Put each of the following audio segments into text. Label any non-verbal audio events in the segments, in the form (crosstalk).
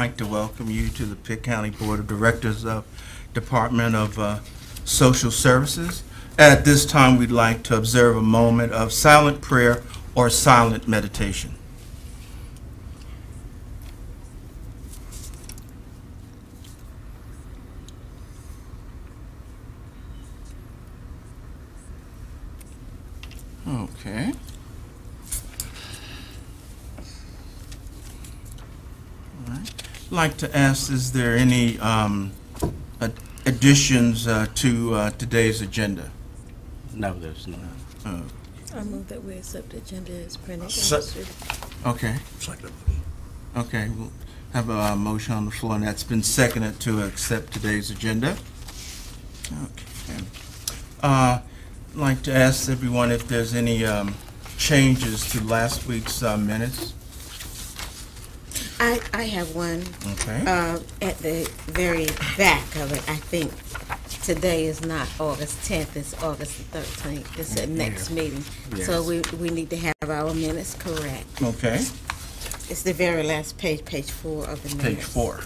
like to welcome you to the Pitt County Board of Directors of Department of uh, Social Services. At this time, we'd like to observe a moment of silent prayer or silent meditation. Okay. All right. I'd like to ask, is there any um, additions uh, to uh, today's agenda? No, there's not. Uh, I move that we accept the agenda as printed. Se- Okay, Second. okay, we'll have a motion on the floor, and that's been seconded to accept today's agenda. Okay. Uh, I'd like to ask everyone if there's any um, changes to last week's uh, minutes. I, I have one, Okay, uh, at the very back of it, I think. Today is not August tenth, it's August the thirteenth, it's the next meeting. So we, we need to have our minutes correct. okay, It's the very last page, page four of the minutes. page four.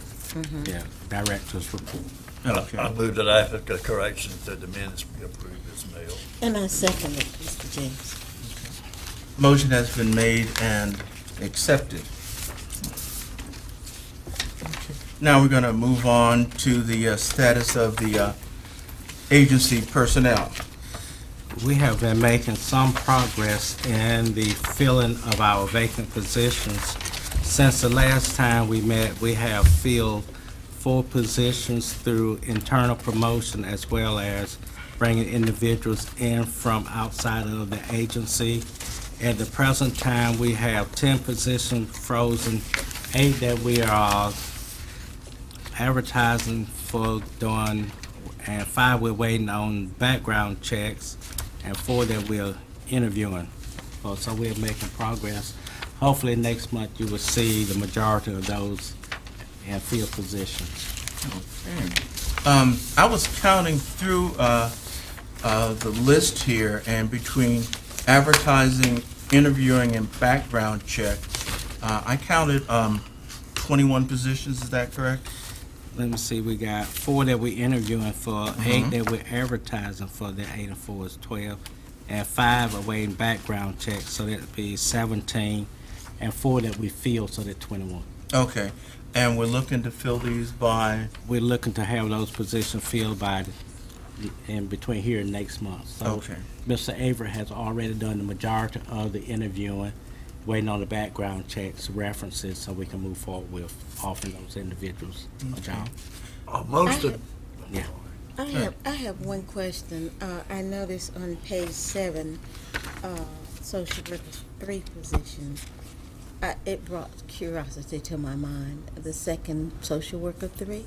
Yeah, director's report. Okay. I move that I have the corrections that the minutes be approved as mailed. And I second it, Mr. James. Motion has been made and accepted. Now we're going to move on to the uh, status of the uh, agency personnel. We have been making some progress in the filling of our vacant positions. Since the last time we met, we have filled four positions through internal promotion as well as bringing individuals in from outside of the agency. At the present time, we have 10 positions frozen, eight that we are advertising for doing, and five we're waiting on background checks, and four that we're interviewing. for. So we're making progress. Hopefully, next month you will see the majority of those in field positions. Um, I was counting through uh, uh, the list here, and between advertising, interviewing, and background check, uh, I counted um, 21 positions, is that correct? Let me see, we got four that we're interviewing for, mm-hmm. eight that we're advertising for, that eight and four is twelve, and five are waiting background checks, so that'd be seventeen, and four that we filled, so that twenty-one. Okay, and we're looking to fill these by, We're looking to have those positions filled by, the- in between here and next month. So okay, Mr. Avery has already done the majority of the interviewing, waiting on the background checks, references, so we can move forward with offering those individuals a job. Uh, Most of, Yeah. I have, I have one question. Uh, I noticed on page seven, uh, social worker three position. Uh, it brought curiosity to my mind, the second social worker three.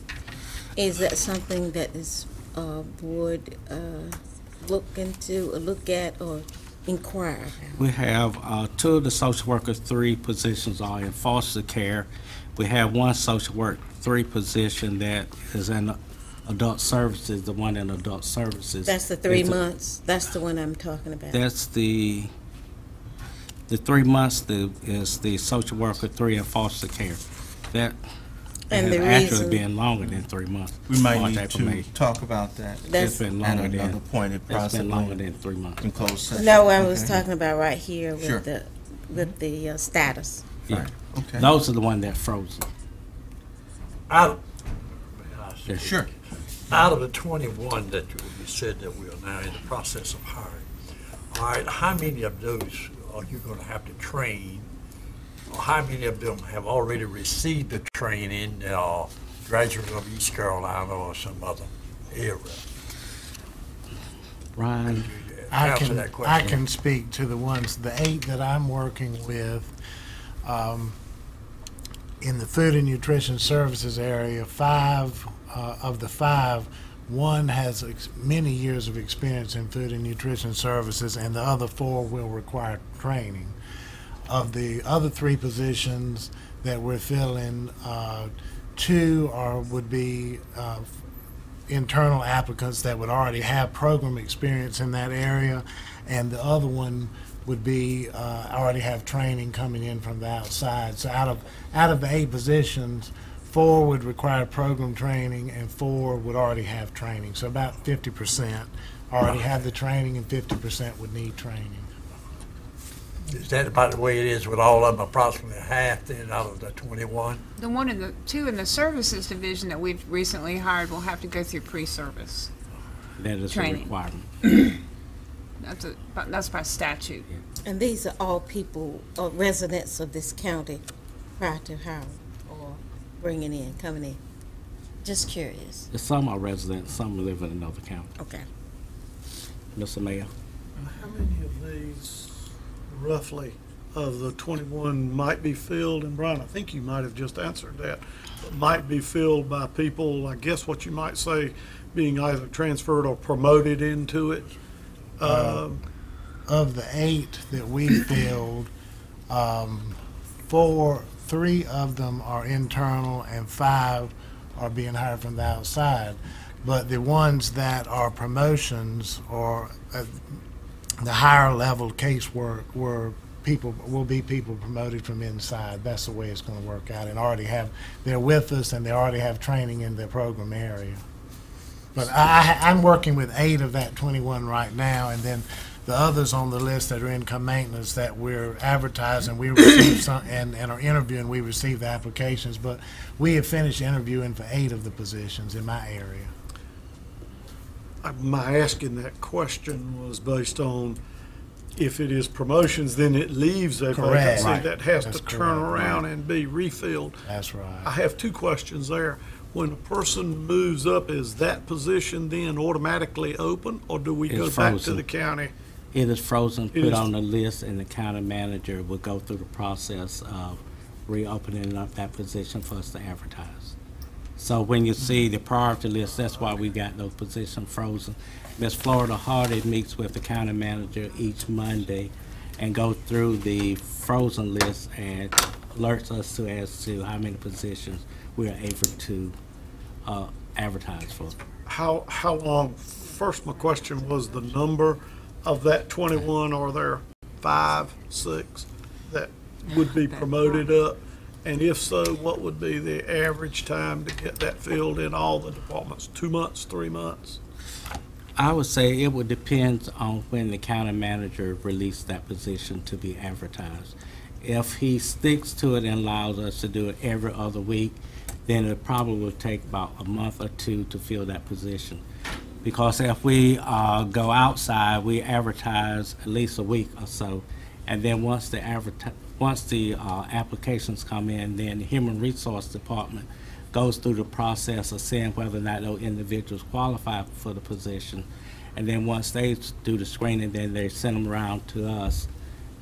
Is that something that is, uh, would, uh, look into, or look at, or inquire about? We have, uh, two of the social workers, three positions are in foster care. We have one social work, three position that is in adult services, the one in adult services. That's the three It's a- months, that's the one I'm talking about. That's the, the three months the, is the social worker, three in foster care. That And has the actually reason- been longer than three months. we might March, need April, May. to talk about that It's That's, been at longer another than, point, if it's been longer than three months. in closed session. no, I was Okay. talking about right here Sure. with the, with the uh, status. Yeah. Okay, Those are the one that frozen. out, Yeah. sure. out of the twenty-one that you you said that we are now in the process of hiring, all right, how many of those are you gonna have to train? How many of them have already received the training, uh, graduates of East Carolina or some other area? Ryan, I can, I can speak to the ones, the eight that I'm working with, um, in the food and nutrition services area, five, uh, of the five, one has ex- many years of experience in food and nutrition services, and the other four will require training. Of the other three positions that we're filling, uh, two are, would be, uh, internal applicants that would already have program experience in that area, and the other one would be, uh, already have training coming in from the outside. So out of, out of the eight positions, four would require program training and four would already have training. So about fifty percent already have the training and fifty percent would need training. Is that about the way it is with all of them, approximately half then out of the twenty-one? The one in the, two in the services division that we've recently hired will have to go through pre-service. That is a Training. requirement. (clears throat) That's a, but that's by statute. And these are all people, or residents of this county prior to hiring or bringing in, coming in? Just curious. Some are residents, some live in another county. Okay. Mr. Mayor? How many of these roughly of the 21 might be filled, and Brian, I think you might have just answered that, might be filled by people, I guess what you might say, being either transferred or promoted into it? Um, Of the eight that we filled, um, four, three of them are internal and five are being hired from the outside. But the ones that are promotions or uh, the higher level casework where people, will be people promoted from inside. That's the way it's gonna work out and already have, they're with us and they already have training in their program area. But I, I'm working with eight of that 21 right now, and then the others on the list that are income maintenance that we're advertising, we received some, and, and are interviewing, we received the applications, but we have finished interviewing for eight of the positions in my area. I- My asking that question was based on if it is promotions, then it leaves a Correct. vacancy Right. that has to That's turn correct. around and be refilled. That's right. I have two questions there. When a person moves up, is that position then automatically open, or do we go It's back to the county? It is frozen, It put is- on the list, and the county manager will go through the process of reopening up that position for us to advertise. So when you see the priority list, that's why we got those positions frozen. Ms. Florida Hardy meets with the county manager each Monday and go through the frozen list and alerts us to as to how many positions we are able to, uh, advertise for. How, how long, first my question was the number of that twenty-one, are there five, six that would be promoted up? And if so, what would be the average time to get that filled in all the departments? Two months, three months? I would say it would depend on when the county manager released that position to be advertised. If he sticks to it and allows us to do it every other week, then it probably will take about a month or two to fill that position. Because if we uh, go outside, we advertise at least a week or so, and then once the adverti, once the uh, applications come in, then the Human Resource Department goes through the process of seeing whether or not those individuals qualify for the position. And then once they do the screening, then they send them around to us.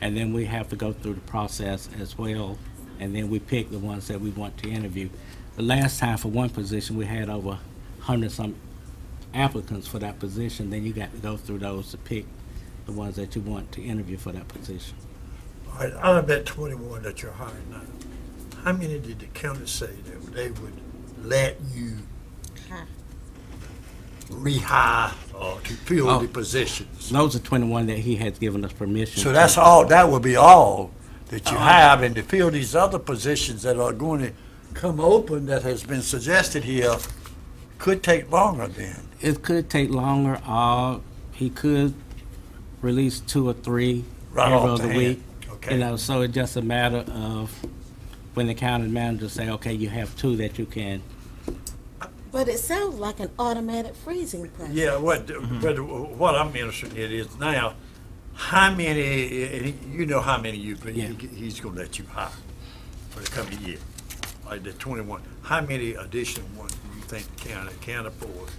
And then we have to go through the process as well. And then we pick the ones that we want to interview. The last time for one position, we had over hundred some applicants for that position. Then you got to go through those to pick the ones that you want to interview for that position. All right, out of that twenty-one that you're hiring now, how many did the county say that they would let you Hi. rehire or to fill Oh. the positions? Those are twenty-one that he has given us permission. So to- that's all, that would be all that you have, and to fill these other positions that are going to come open that has been suggested here could take longer then. It could take longer, uh, he could release two or three Right every off the other hand. week. Okay. You know, so it's just a matter of when the county manager say, okay, you have two that you can, But it sounds like an automatic freezing process. Yeah, what, but what I'm interested in is now, how many, and you know how many you, Yeah. he's gonna let you hire for the coming year, like the twenty-one. How many additional ones do you think the county can afford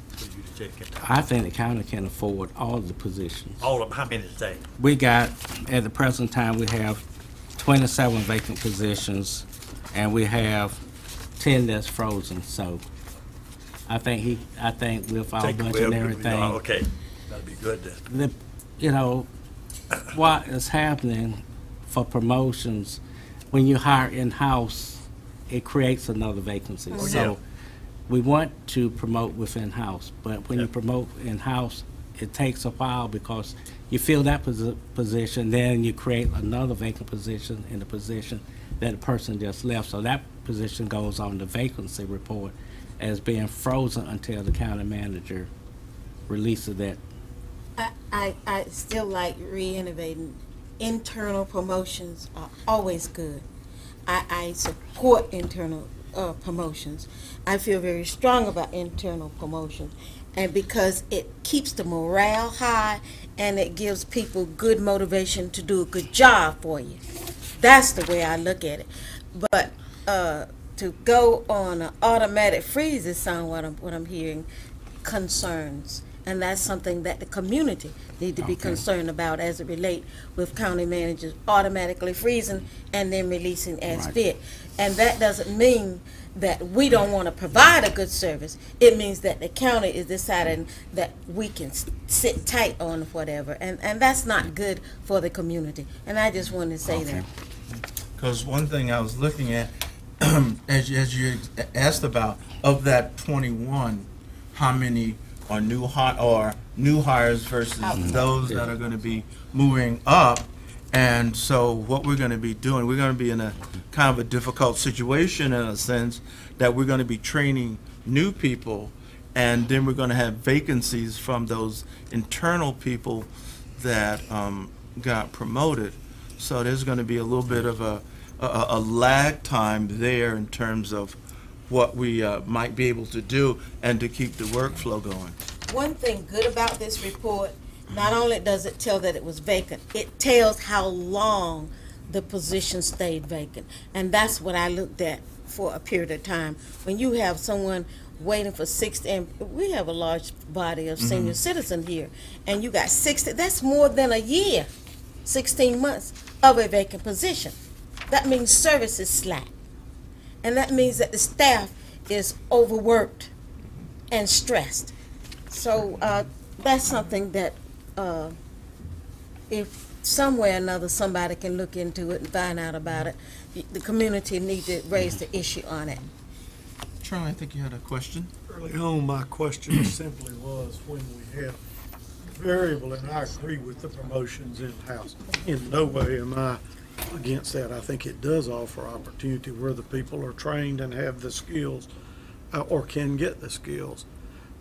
for you to take into? I think the county can afford all the positions. All of, them? how many is that? We got, at the present time, we have twenty-seven vacant positions, and we have ten that's frozen, so I think he, I think with our Take budget and away- everything. Okay, that'd be good then. the, you know, what is happening for promotions, when you hire in-house, it creates another vacancy. Mm-hmm. Oh, yeah. So we want to promote within-house, but when you promote in-house, it takes a while because you fill that posi- position, then you create another vacant position in the position that the person just left. So that position goes on the vacancy report as being frozen until the county manager releases that. I, I, I still like re-innovating. Internal promotions are always good. I, I support internal uh, promotions. I feel very strong about internal promotions. And because it keeps the morale high and it gives people good motivation to do a good job for you. That's the way I look at it. But uh, to go on an automatic freeze is sound what I'm, what I'm hearing concerns. And that's something that the community need to be Okay. concerned about as it relate with county managers automatically freezing and then releasing as Right. fit. And that doesn't mean that we don't want to provide a good service. It means that the county is deciding that we can sit tight on whatever. And, and that's not good for the community. And I just wanted to say Okay. that. Because one thing I was looking at, (clears throat) as, you- as you asked about, of that 21, how many are new hi, or new hires versus those that are going to be moving up? And so what we're going to be doing, we're going to be in a kind of a difficult situation in a sense that we're going to be training new people and then we're going to have vacancies from those internal people that um, got promoted. So there's going to be a little bit of a, a, a lag time there in terms of what we uh, might be able to do and to keep the workflow going. One thing good about this report, not only does it tell that it was vacant, it tells how long the position stayed vacant. And that's what I looked at for a period of time. When you have someone waiting for sixty, and we have a large body of senior citizens here, and you got sixty, that's more than a year, sixteen months of a vacant position. That means service is slack. And that means that the staff is overworked and stressed. So uh, that's something that uh, if somewhere or another somebody can look into it and find out about it, the community need to raise the issue on it. Charlie, I think you had a question? Early on, my question simply was when we have variable, and I agree with the promotions in-house. In no way am I against that. I think it does offer opportunity where the people are trained and have the skills, uh, or can get the skills.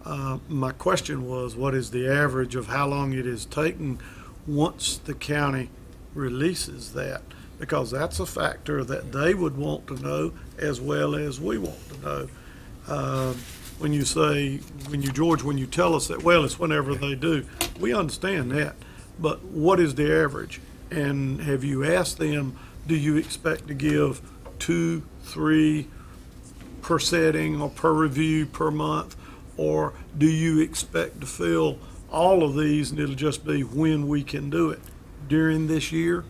Uh, My question was, what is the average of how long it is taking once the county releases that? Because that's a factor that they would want to know as well as we want to know. Um, When you say, when you, George, when you tell us that, well, it's whenever they do, we understand that. But what is the average? And have you asked them, do you expect to give two, three per setting or per review per month? Or do you expect to fill all of these and it'll just be when we can do it during this year?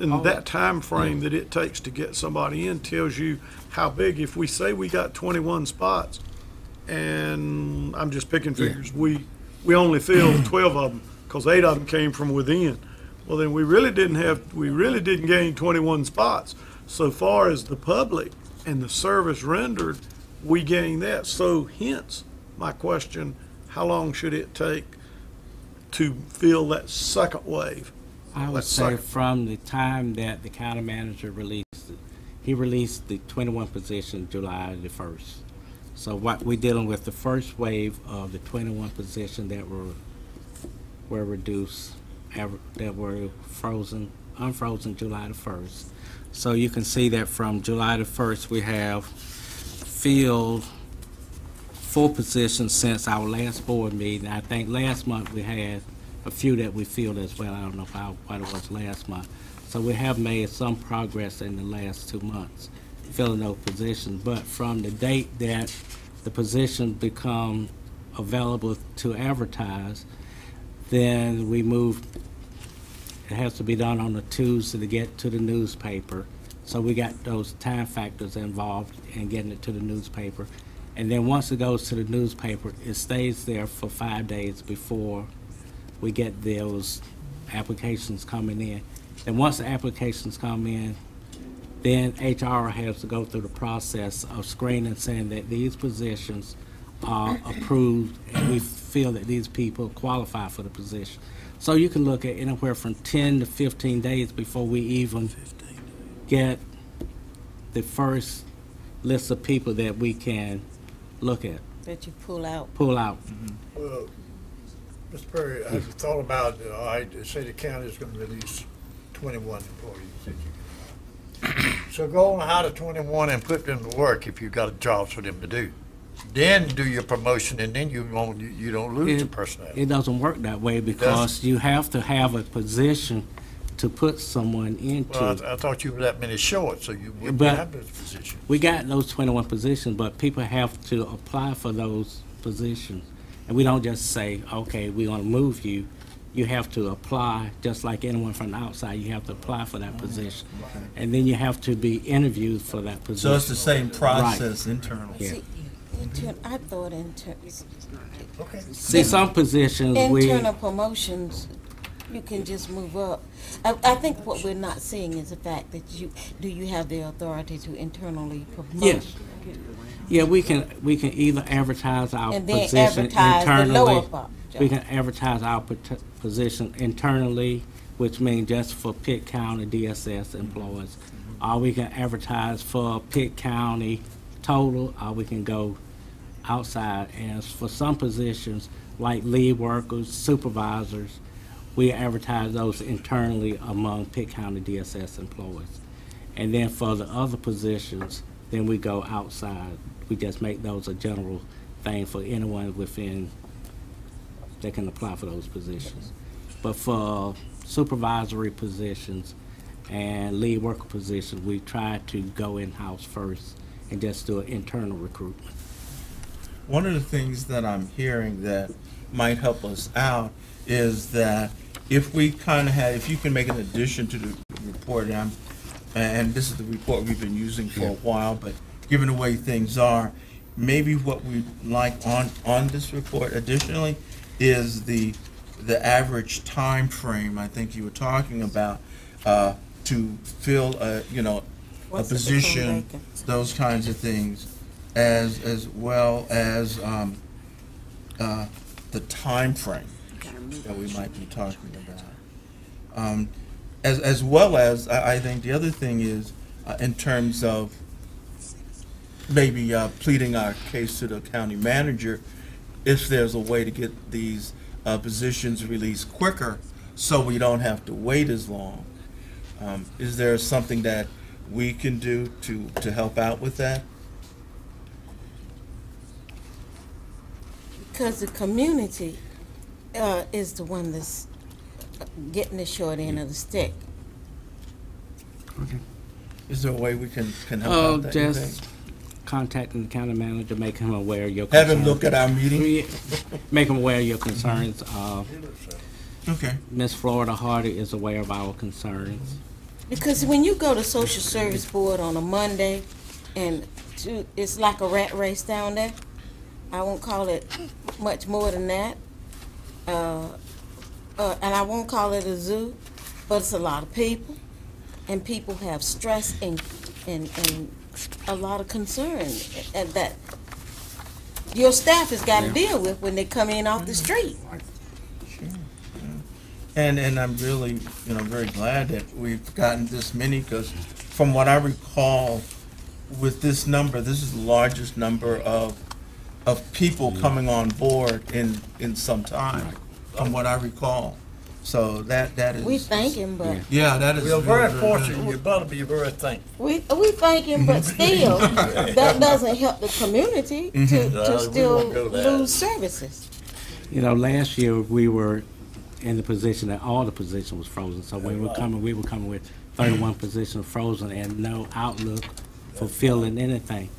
And that time frame that it takes to get somebody in tells you how big, if we say we got twenty-one spots, and I'm just picking figures, we, we only filled twelve of them, because eight of them came from within. Well, then we really didn't have, we really didn't gain twenty-one spots. So far as the public and the service rendered, we gained that. So hence, my question, how long should it take to fill that second wave? I would say say- from the time that the county manager released it, he released the twenty-one position July the first. So what, we're dealing with the first wave of the twenty-one position that were, were reduced, that were frozen, unfrozen July the first. So you can see that from July the first, we have filled four positions since our last board meeting. I think last month we had a few that we filled as well. I don't know how, what it was last month. So we have made some progress in the last two months, filling those positions. But from the date that the positions become available to advertise, then we move, it has to be done on a Tuesday to get to the newspaper. So we got those time factors involved in getting it to the newspaper. And then once it goes to the newspaper, it stays there for five days before we get those applications coming in. And once the applications come in, then HR has to go through the process of screening, saying that these positions are approved, and we feel that these people qualify for the position. So you can look at anywhere from ten to fifteen days before we even get the first list of people that we can look at, That you pull out. pull out. Well, Mr. Perry, have you thought about, all right, the city county is gonna release twenty-one employees So go on hire the twenty-one and put them to work if you've got a job for them to do. Then do your promotion and then you won't, you, you don't lose the It- personnel. It doesn't work that way because you have to have a position to put someone Well, into. I, I thought you were that many short, so you wouldn't But- have this position. We got those twenty-one positions, but people have to apply for those positions. And we don't just say, okay, we're gonna move you. You have to apply, just like anyone from the outside, you have to apply for that position. And then you have to be interviewed for that position. So it's the same process internally. Yeah. See, intern, I thought intern, Okay. See, some positions, we, internal promotions, you can just move up. I, I think what we're not seeing is the fact that you, do you have the authority to internally promote? Yes. yeah, we can, we can either advertise our And then position advertise the lower internally. part. We can advertise our pot- position internally, which means just for Pitt County DSS employees. Or we can advertise for Pitt County total, or we can go outside. As for some positions, like lead workers, supervisors, we advertise those internally among Pitt County DSS employees. And then for the other positions, then we go outside. We just make those a general thing for anyone within that can apply for those positions. But for supervisory positions and lead worker positions, we try to go in-house first and just do an internal recruitment. One of the things that I'm hearing that might help us out is that if we kind of had, if you can make an addition to the report, and I'm, and this is the report we've been using for a while, but given the way things are, maybe what we'd like on, on this report additionally is the, the average time frame. I think you were talking about, uh, to fill a, you know, a What's the position, those kinds of things, as, as well as, um, uh, the timeframe that we might be talking about. Um, as, as well as, I, I think the other thing is, uh, in terms of maybe, uh, pleading our case to the county manager, if there's a way to get these, uh, positions released quicker, so we don't have to wait as long. Um, is there something that we can do to, to help out with that? Because the community, uh, is the one that's getting the short end of the stick. Okay. Is there a way we can, can help Oh, out that, you just think? contacting the county manager, make him aware of your Have concerns. him look at our meeting? Yeah, Make him aware of your concerns. Uh, Okay. Miss Florida Hardy is aware of our concerns. Because when you go to social service board on a Monday, and to, it's like a rat race down there. I won't call it much more than that. Uh, uh, and I won't call it a zoo, but it's a lot of people, and people have stress and and and a lot of concern, that your staff has got to deal with when they come in off the street. And, and I'm really, you know, very glad that we've gotten this many, because from what I recall, with this number, this is the largest number of, of people coming on board in, in some time, from what I recall. So that, that is. We thank him, but Yeah, that is. We are very, very very fortunate, you better be very thankful. We, we thank him, but (laughs) still, that doesn't help the community to, Uh, to we won't still go there. lose services. You know, last year, we were in the position that all the position was frozen. So we were coming, we were coming with thirty-one positions frozen and no outlook for filling anything.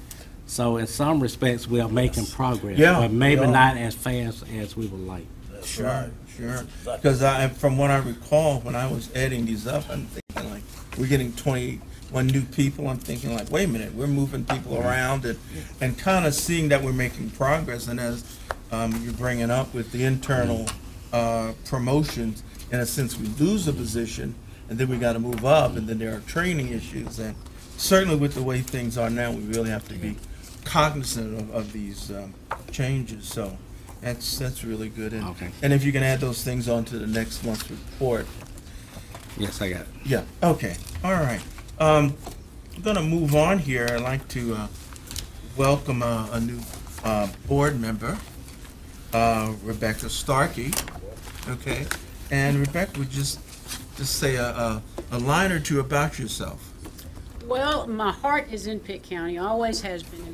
So in some respects, we are making progress. Yeah, But maybe not as fast as we would like. Sure, sure. Because I, from what I recall, when I was adding these up, I'm thinking like, we're getting twenty-one new people. I'm thinking like, wait a minute, we're moving people around and, and kind of seeing that we're making progress. And as, um, you're bringing up with the internal, uh, promotions, in a sense, we lose a position and then we got to move up and then there are training issues. And certainly with the way things are now, we really have to be cognizant of, of these um, changes, so that's, that's really good. And- Okay. And if you can add those things onto the next month's report, Yes, I got it. yeah, okay, all right. Um, I'm gonna move on here. I'd like to, uh, welcome a, a new, uh, board member, uh, Rebecca Starkey, okay? And Rebecca, would just, just say a, a, a line or two about yourself. Well, my heart is in Pitt County, always has been in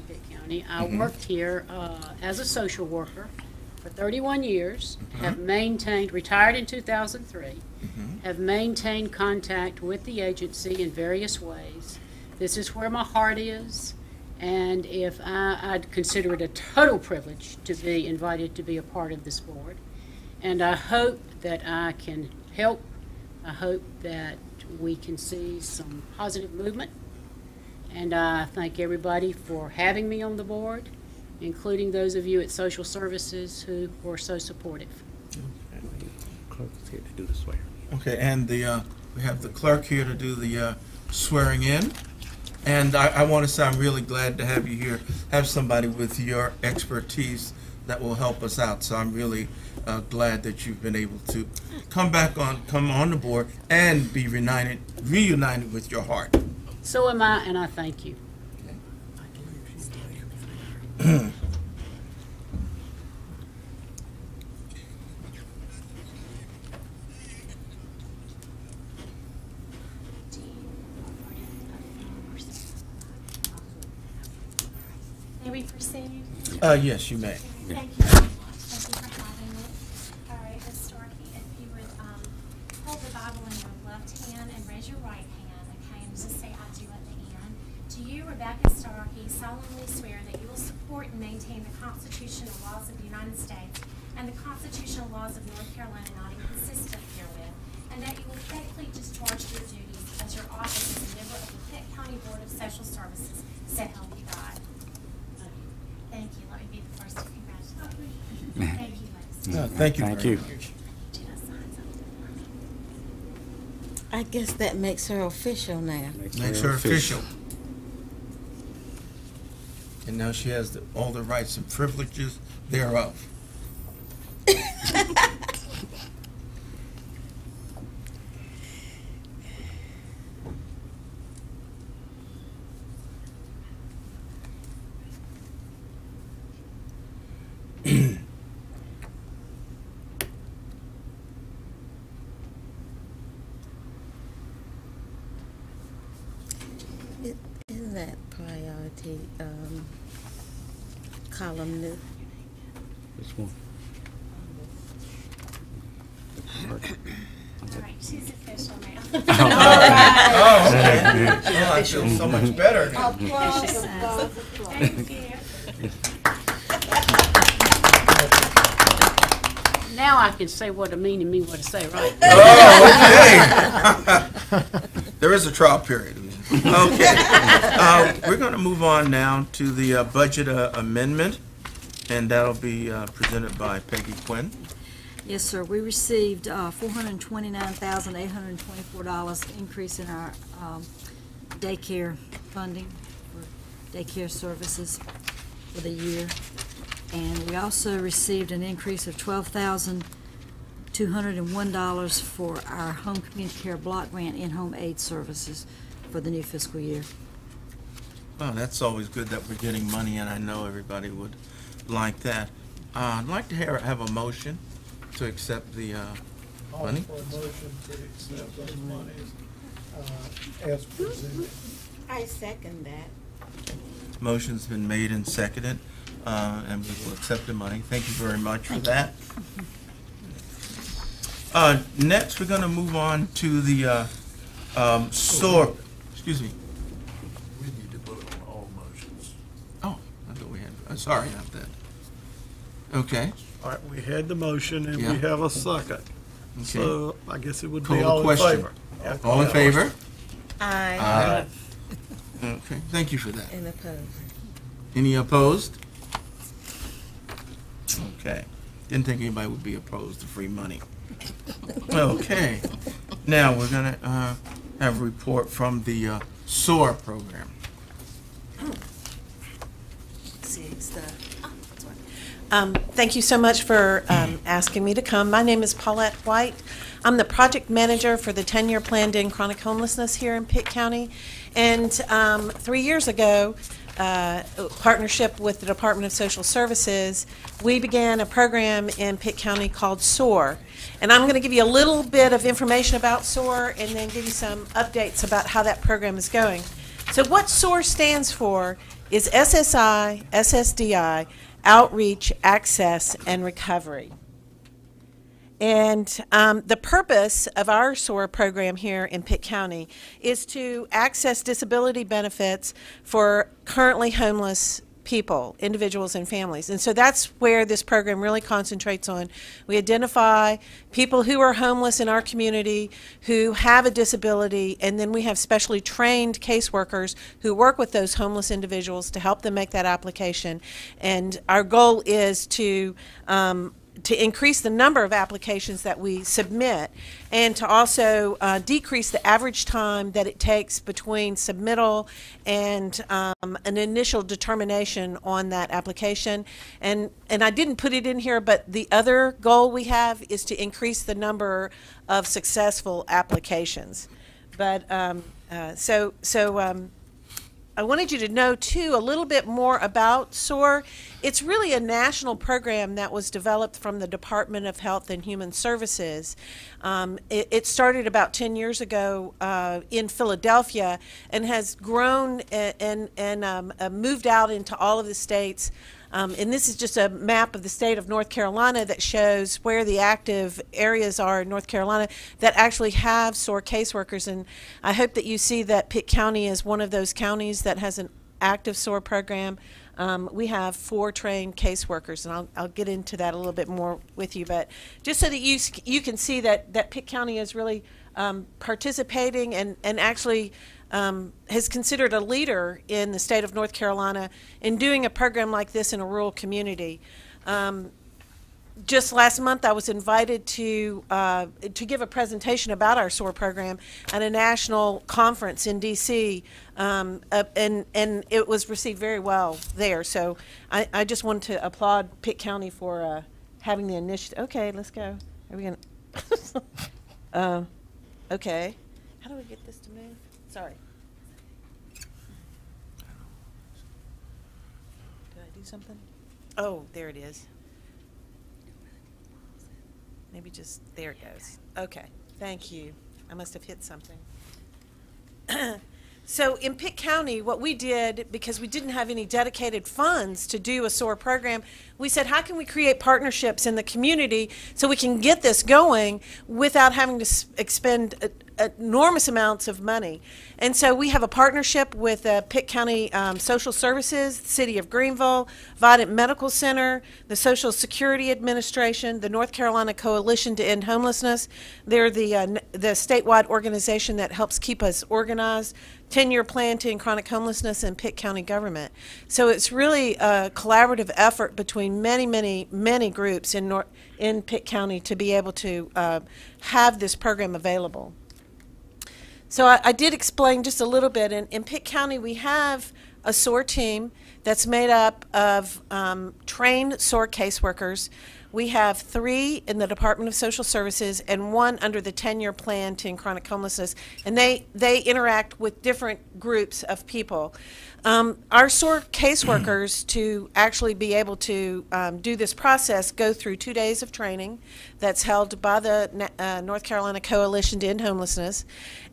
I mm-hmm. worked here uh, as a social worker for 31 years, mm-hmm. have maintained, retired in 2003, mm-hmm. have maintained contact with the agency in various ways. This is where my heart is, and if I, I'd consider it a total privilege to be invited to be a part of this board. And I hope that I can help. I hope that we can see some positive movement. And I thank everybody for having me on the board, including those of you at Social Services who were so supportive. Clerk is here to do the swear. Okay, and the, uh, we have the clerk here to do the, uh, swearing in. And I, I want to say I'm really glad to have you here, have somebody with your expertise that will help us out. So I'm really, uh, glad that you've been able to come back on, come on the board and be reunited, reunited with your heart. So am I, and I thank you. May we proceed? Uh, yes, you may. Thank you very much. Thank you for having me. All right, Ms. Starkey, if you would, um, hold the Bible in your left hand and raise your right hand, okay, and just say I do at the end. Do you, Rebecca Starkey, solemnly swear that you will support and maintain the constitutional laws of the United States and the constitutional laws of North Carolina not inconsistent herewith, and that you will faithfully discharge your duties as your office as a member of the Pitt County Board of Social Services, so help you God? Thank you. Let me be the first to congratulate you. Thank you, ladies. Uh, Thank you Thank you. much. Gina, sign something for me. I guess that makes her official now. Makes her official. And now she has the, all the rights and privileges thereof. (laughs) Isn't that priority, um, column new? Which one? All right, she's official now. (laughs) (laughs) Oh, okay. Oh, I feel so much better now. Thank you. Now I can say what I mean and mean what I say, right? Oh, okay. (laughs) There is a trial period. Okay. Uh, We're going to move on now to the uh, budget uh, amendment, and that'll be uh, presented by Peggy Quinn. Yes, sir. We received uh, $429,824 increase in our um, daycare funding for daycare services for the year. And we also received an increase of $12,201 for our home community care block grant in-home aid services for the new fiscal year. Well, that's always good that we're getting money, and I know everybody would like that. Uh, I'd like to hear, have a motion to accept the uh, money. For a motion to accept those monies, uh, as presented. I second that. Motion's been made and seconded, uh, and we will accept the money. Thank you very much for that. Uh, Next, we're going to move on to the uh, um, SOAR, excuse me. We need to vote on all motions. Oh, I thought we had, uh, sorry about that. Okay, All right, we had the motion and Yeah. we have a second. okay. So I guess it would Call be the all in question. favor. Yeah, All in favor? Aye. Aye. Okay, thank you for that. And opposed. Any opposed? Okay. Didn't think anybody would be opposed to free money. (laughs) Okay. Now, we're gonna, uh, have a report from the uh, SOAR program. Oh, um, thank you so much for um, asking me to come. My name is Paulette White. I'm the project manager for the 10 year plan to end chronic homelessness here in Pitt County. And um, three years ago, uh, partnership with the Department of Social Services, we began a program in Pitt County called SOAR. And I'm going to give you a little bit of information about SOAR and then give you some updates about how that program is going. So what SOAR stands for is SSI, SSDI, Outreach, Access, and Recovery. And um, the purpose of our SOAR program here in Pitt County is to access disability benefits for currently homeless people, individuals and families. And so that's where this program really concentrates on. We identify people who are homeless in our community who have a disability, and then we have specially trained caseworkers who work with those homeless individuals to help them make that application. And our goal is to um, to increase the number of applications that we submit and to also uh, decrease the average time that it takes between submittal and um, an initial determination on that application. And, and I didn't put it in here, but the other goal we have is to increase the number of successful applications. But um, uh, so, so um, I wanted you to know too a little bit more about SOAR. It's really a national program that was developed from the Department of Health and Human Services. Um, it, it, started about 10 years ago uh, in Philadelphia and has grown and, and, and um, uh, moved out into all of the states. Um, and this is just a map of the state of North Carolina that shows where the active areas are in North Carolina that actually have SOAR caseworkers. And I hope that you see that Pitt County is one of those counties that has an active SOAR program. Um, we have four trained caseworkers, and I'll, I'll get into that a little bit more with you. But just so that you you can see that that Pitt County is really um, participating and and actually um, has considered a leader in the state of North Carolina in doing a program like this in a rural community. Um, just last month, I was invited to uh, to give a presentation about our SOAR program at a national conference in D.C. Um, uh, and and it was received very well there. So I, I just wanted to applaud Pitt County for uh, having the initiative. Okay, let's go. Are we gonna? (laughs) uh, okay. How do we get? Sorry. Did I do something? Oh, there it is. Maybe just, there it goes. Okay, thank you. I must have hit something. (clears throat) So in Pitt County, what we did, because we didn't have any dedicated funds to do a SOAR program, we said, how can we create partnerships in the community so we can get this going without having to expend uh, enormous amounts of money. And so we have a partnership with uh, Pitt County um, Social Services, the City of Greenville, Vidant Medical Center, the Social Security Administration, the North Carolina Coalition to End Homelessness. They're the, uh, the statewide organization that helps keep us organized. 10-year plan to end chronic homelessness in Pitt County government. So it's really a collaborative effort between many, many, many groups in, North, in Pitt County to be able to uh, have this program available. So I, I, did explain just a little bit. In, in Pitt County, we have a SOAR team that's made up of um, trained SOAR caseworkers. We have three in the Department of Social Services and one under the 10-year plan to end chronic homelessness, and they, they interact with different groups of people. Um, our SOAR caseworkers (clears throat) to actually be able to um, do this process go through two days of training that's held by the uh, North Carolina Coalition to End Homelessness.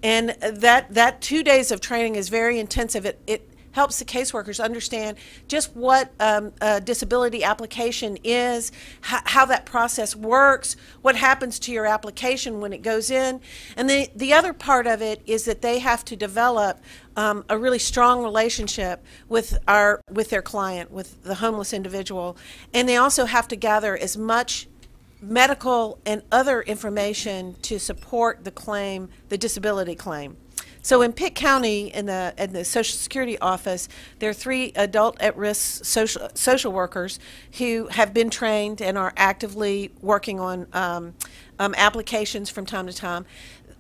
And that, that two days of training is very intensive. It, it helps the caseworkers understand just what um, a disability application is, how that process works, what happens to your application when it goes in. And the, the other part of it is that they have to develop um, a really strong relationship with our with their client, with the homeless individual, and they also have to gather as much medical and other information to support the claim, the disability claim. So in Pitt County, in the in the Social Security office, there are three adult at-risk social social workers who have been trained and are actively working on um, um, applications from time to time.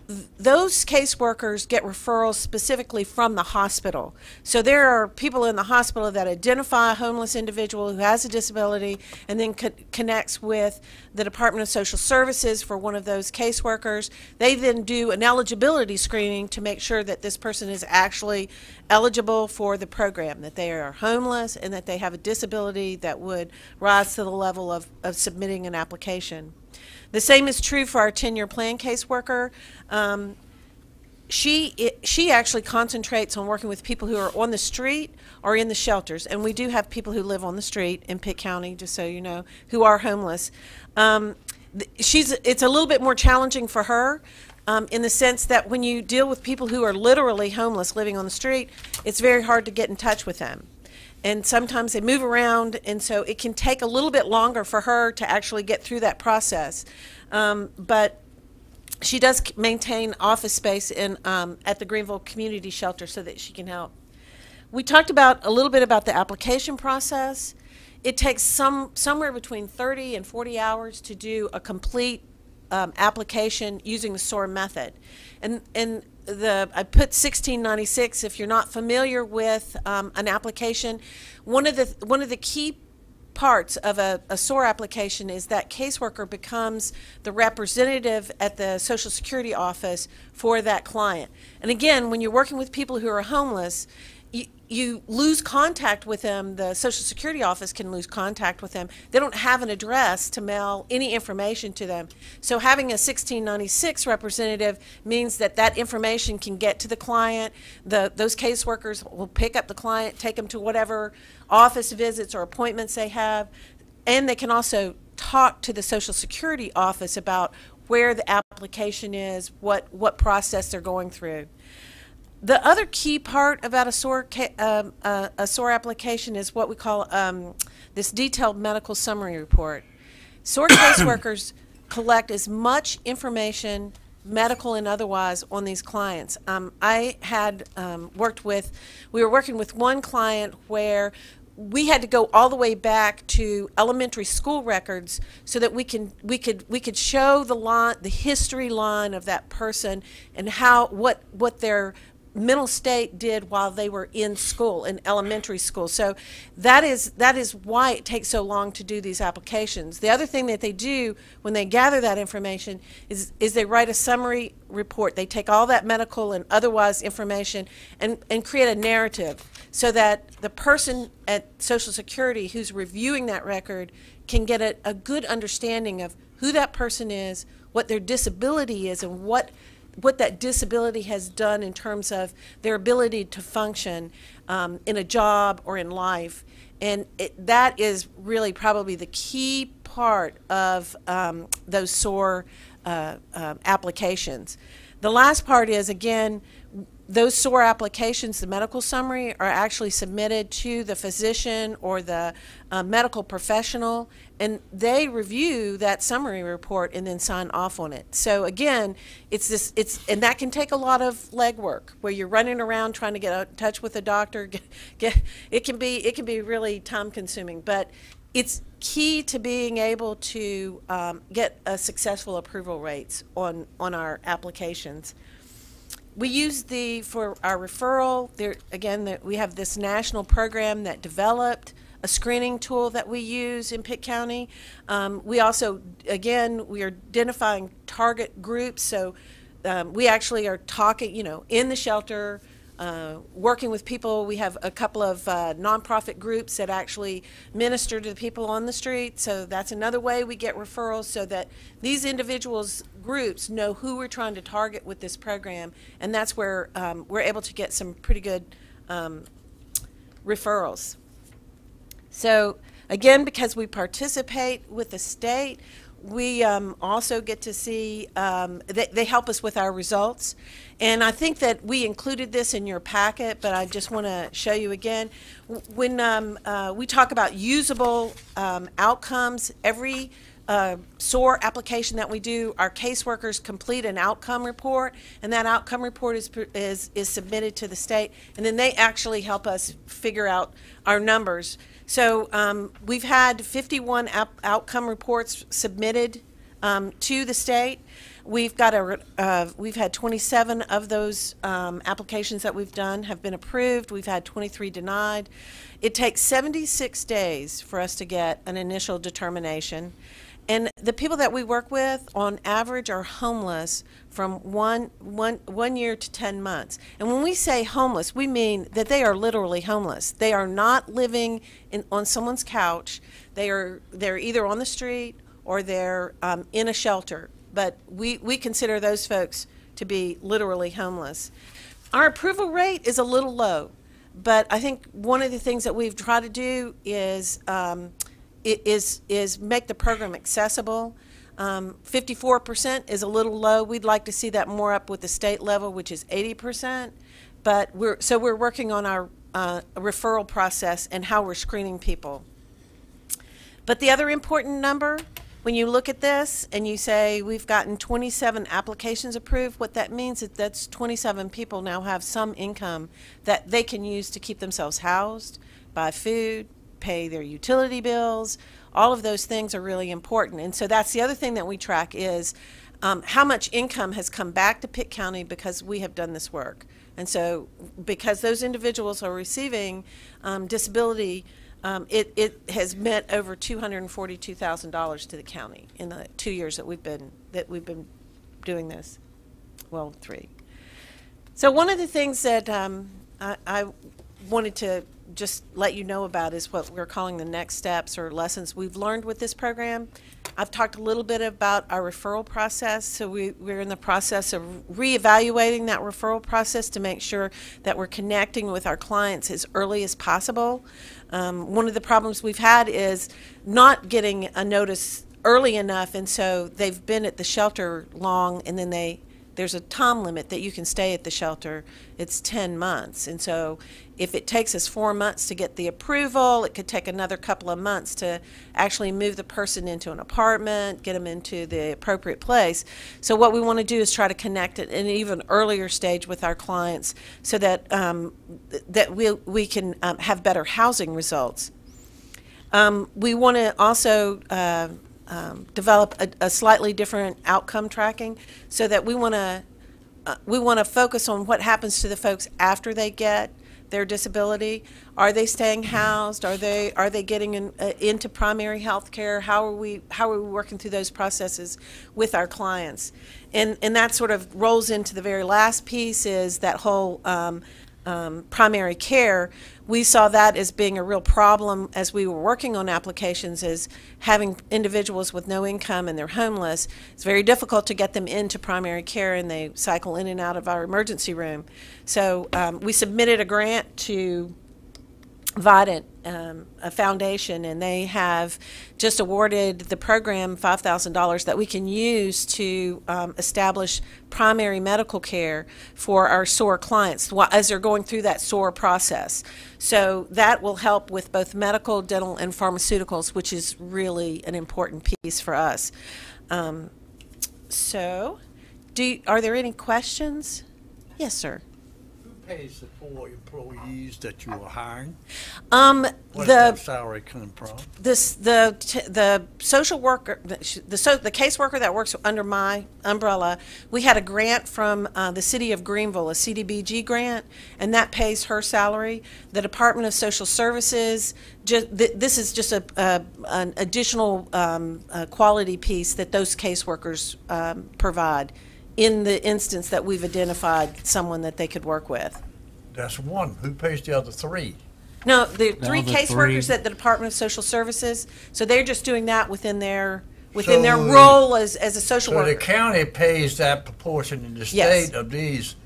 Th- Those caseworkers get referrals specifically from the hospital. So there are people in the hospital that identify a homeless individual who has a disability and then co- connects with the Department of Social Services for one of those caseworkers. They then do an eligibility screening to make sure that this person is actually eligible for the program, that they are homeless and that they have a disability that would rise to the level of, of submitting an application. The same is true for our 10-year plan caseworker. Um, she it, she actually concentrates on working with people who are on the street or in the shelters, and we do have people who live on the street in Pitt County, just so you know, who are homeless. Um, she's it's a little bit more challenging for her. Um, in the sense that when you deal with people who are literally homeless living on the street, it's very hard to get in touch with them and sometimes they move around, and so it can take a little bit longer for her to actually get through that process. Um, but she does maintain office space in um, at the Greenville Community Shelter so that she can help. We talked about a little bit about the application process. It takes some somewhere between 30 and 40 hours to do a complete um, application using the SOAR method. And, and the, I put 1696, if you're not familiar with um, an application, one of the, one of the key parts of a, a SOAR application is that caseworker becomes the representative at the Social Security office for that client. And again, when you're working with people who are homeless, you, lose contact with them. The Social Security office can lose contact with them. They don't have an address to mail any information to them. So having a 1696 representative means that that information can get to the client. The, those caseworkers will pick up the client, take them to whatever office visits or appointments they have, and they can also talk to the Social Security office about where the application is, what, what process they're going through. The other key part about a SOAR, ca- um, uh, a SOAR application is what we call um, this detailed medical summary report. SOAR (coughs) caseworkers collect as much information, medical and otherwise, on these clients. Um, I had um, worked with, we were working with one client where we had to go all the way back to elementary school records so that we can we could we could show the line the history line of that person and how what what their mental state did while they were in school in elementary school. So that is that is why it takes so long to do these applications. The other thing that they do when they gather that information is is they write a summary report. They take all that medical and otherwise information and and create a narrative so that the person at social security who's reviewing that record can get a, a good understanding of who that person is what their disability is and what what that disability has done in terms of their ability to function um, in a job or in life. And it, that is really probably the key part of um, those SOAR uh, uh, applications. The last part is, again, those SOAR applications, the medical summary, are actually submitted to the physician or the uh, medical professional, and they review that summary report and then sign off on it. So again, it's this, it's, and that can take a lot of legwork where you're running around trying to get in touch with a doctor. (laughs) It can be, it can be really time consuming, but it's key to being able to um, get a successful approval rates on, on our applications we use the for our referral there again that we have this national program that developed a screening tool that we use in Pitt County. Um, we also again we are identifying target groups so um, we actually are talking you know in the shelter uh, working with people. We have a couple of uh, nonprofit groups that actually minister to the people on the street. So that's another way we get referrals so that these individuals groups know who we're trying to target with this program. And that's where um, we're able to get some pretty good um, referrals. So again, because we participate with the state, we um, also get to see, um, they, they help us with our results. And I think that we included this in your packet, but I just want to show you again. When um, uh, we talk about usable um, outcomes, every uh, SOAR application that we do, our caseworkers complete an outcome report, and that outcome report is, is, is submitted to the state, and then they actually help us figure out our numbers. So um, we've had 51 ap- outcome reports submitted um, to the state. We've got a, uh, we've had 27 of those um, applications that we've done have been approved. We've had 23 denied. It takes 76 days for us to get an initial determination. And the people that we work with, on average, are homeless from one, one, one year to 10 months. And when we say homeless, we mean that they are literally homeless. They are not living in, on someone's couch. They are, they're either on the street or they're um, in a shelter. But we, we consider those folks to be literally homeless. Our approval rate is a little low, but I think one of the things that we've tried to do is um, is is make the program accessible. Um, 54% is a little low. We'd like to see that more up with the state level, which is 80%. But we're so we're working on our uh, referral process and how we're screening people. But the other important number, when you look at this and you say we've gotten 27 applications approved, what that means is that's 27 people now have some income that they can use to keep themselves housed, buy food, pay their utility bills. All of those things are really important. And so that's the other thing that we track is um, how much income has come back to Pitt County because we have done this work. And so because those individuals are receiving um, disability um, it, it has meant over two hundred and forty-two thousand dollars to the county in the two years that we've been, that we've been doing this. Well, three. So one of the things that um, I, I wanted to just let you know about is what we're calling the next steps or lessons we've learned with this program. I've talked a little bit about our referral process, so we, we're in the process of reevaluating that referral process to make sure that we're connecting with our clients as early as possible. Um, one of the problems we've had is not getting a notice early enough, and so they've been at the shelter long, and then they there's a time limit that you can stay at the shelter. It's 10 months. And so if it takes us four months to get the approval, it could take another couple of months to actually move the person into an apartment, get them into the appropriate place. So what we want to do is try to connect at an even earlier stage with our clients so that, um, that we, we can um, have better housing results. Um, we want to also uh, um, develop a, a slightly different outcome tracking so that we want to uh, we want to focus on what happens to the folks after they get their disability. Are they staying housed? Are they are they getting in, uh, into primary health care? How are we how are we working through those processes with our clients? And and that sort of rolls into the very last piece is that whole um, um, primary care, we saw that as being a real problem as we were working on applications is having individuals with no income and they're homeless. It's very difficult to get them into primary care and they cycle in and out of our emergency room. So um, we submitted a grant to Vidant, um, a foundation, and they have just awarded the program $5,000 that we can use to um, establish primary medical care for our SOAR clients as they're going through that SOAR process. So that will help with both medical, dental, and pharmaceuticals, which is really an important piece for us. Um, so, do are there any questions? Yes, sir. Pays the four employees that you are hiring? Um, Where's the salary coming from? this the the social worker the the, so, the caseworker that works under my umbrella we had a grant from uh, the city of greenville a cdbg grant and that pays her salary the department of social services just th- this is just a, a an additional um, uh, quality piece that those caseworkers um, provide in the instance that we've identified someone that they could work with That's one. Who pays the other three? no, the three other caseworkers three- at the Department of Social Services, so they're just doing that within their, within their role as, as a social worker. So the county pays that proportion in the Yes. state of these.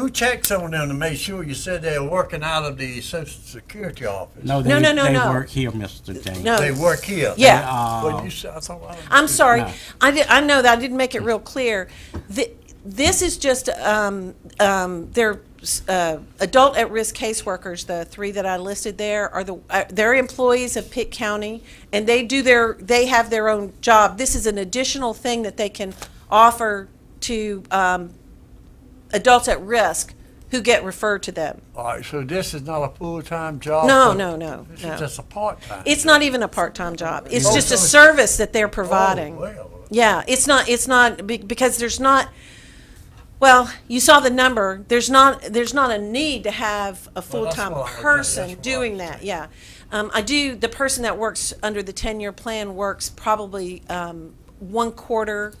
Who checks on them to make sure you said they're working out of the social security office? No, No, they, no, no, they no. work here, Mr. James. No. They work here? Yeah. Uh, Well, you said, I thought. I I'm sorry, No. I did, I know that, I didn't make it real clear. Th- This is just, um, um, they're, uh, adult at-risk caseworkers, the three that I listed there are the, uh, they're employees of Pitt County, and they do their, they have their own job. This is an additional thing that they can offer to, um, adults at risk who get referred to them. All right, so this is not a full-time job? No, no, no, This no. is just a part-time? It's not even a part-time job. It's Oh, just a so it's- service that they're providing. Oh, well, Yeah, it's not, it's not, because there's not, well, you saw the number, there's not, there's not a need to have a full-time that's person doing that, yeah. Um, I do, the person that works under the ten-year plan works probably, um, one quarter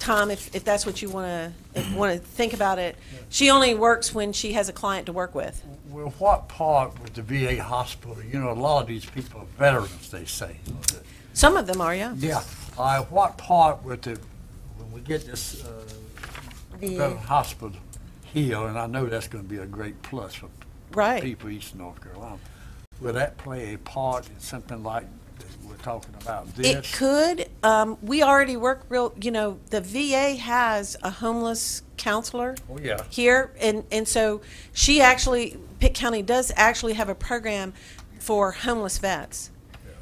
time, if, if that's what you wanna, wanna think about it. She only works when she has a client to work with. Well, what part with the VA hospital, you know, a lot of these people are veterans, they say. Some of them are, yeah. Yeah, uh, what part with the, when we get this, uh, veteran hospital here, and I know that's gonna be a great plus for Right. people east North Carolina. Will that play a part in something like talking about It could. Um, we already work real, you know, the VA has a homeless counselor Oh, yeah. here, and, and so she actually, Pitt County does actually have a program for homeless vets.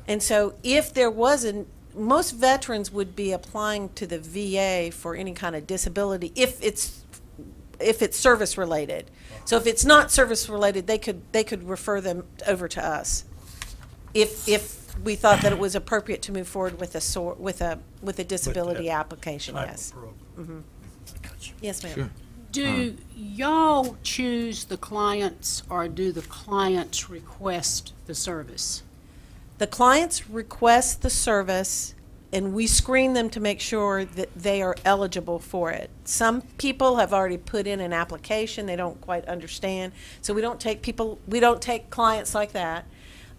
And so if there wasn't, most veterans would be applying to the VA for any kind of disability if it's, if it's service related. So if it's not service related, they could, they could refer them over to us. If, if we thought that it was appropriate to move forward with a SOAR, with a, with a disability application, Type of yes. program. Mm-hmm. Yes, ma'am. Do y'all choose the clients or do the clients request the service? The clients request the service, and we screen them to make sure that they are eligible for it. Some people have already put in an application, they don't quite understand, so we don't take people, we don't take clients like that.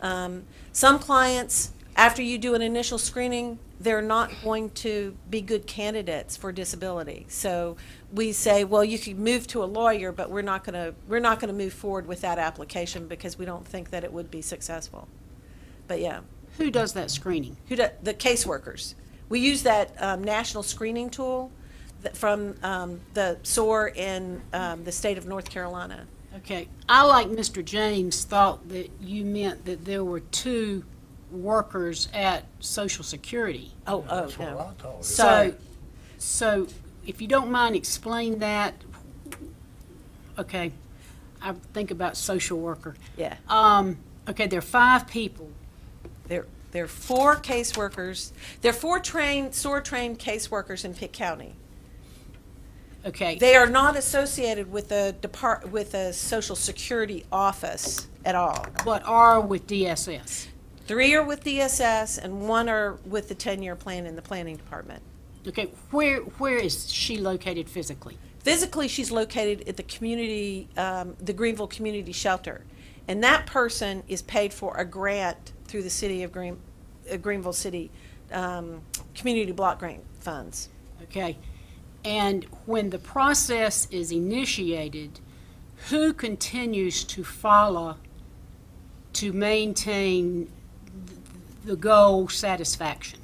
Um, Some clients, after you do an initial screening, they're not going to be good candidates for disability. So we say, well, you could move to a lawyer, but we're not gonna, we're not gonna move forward with that application because we don't think that it would be successful. But yeah. Who does that screening? Who do, the caseworkers. We use that um, national screening tool that, from um, the SOAR in um, the state of North Carolina. Okay, I, like Mr. James, thought that you meant that there were two workers at Social Security. Oh, oh, That's what no. I thought. So, so if you don't mind, explain that. Okay, I think about social worker. Yeah. Um, okay, there are five people. There, there are four caseworkers. There are four trained, SOAR trained caseworkers in Pitt County. Okay, They are not associated with a depart, with a social security office at all. but are with DSS. Three are with DSS and one are with the 10-year plan in the planning department. Okay, where, where is she located physically? Physically, she's located at the community, um, the Greenville Community Shelter. And that person is paid for a grant through the city of Green, uh, Greenville City, um, Community Block Grant Funds. Okay, and when the process is initiated, who continues to follow to maintain the goal satisfaction?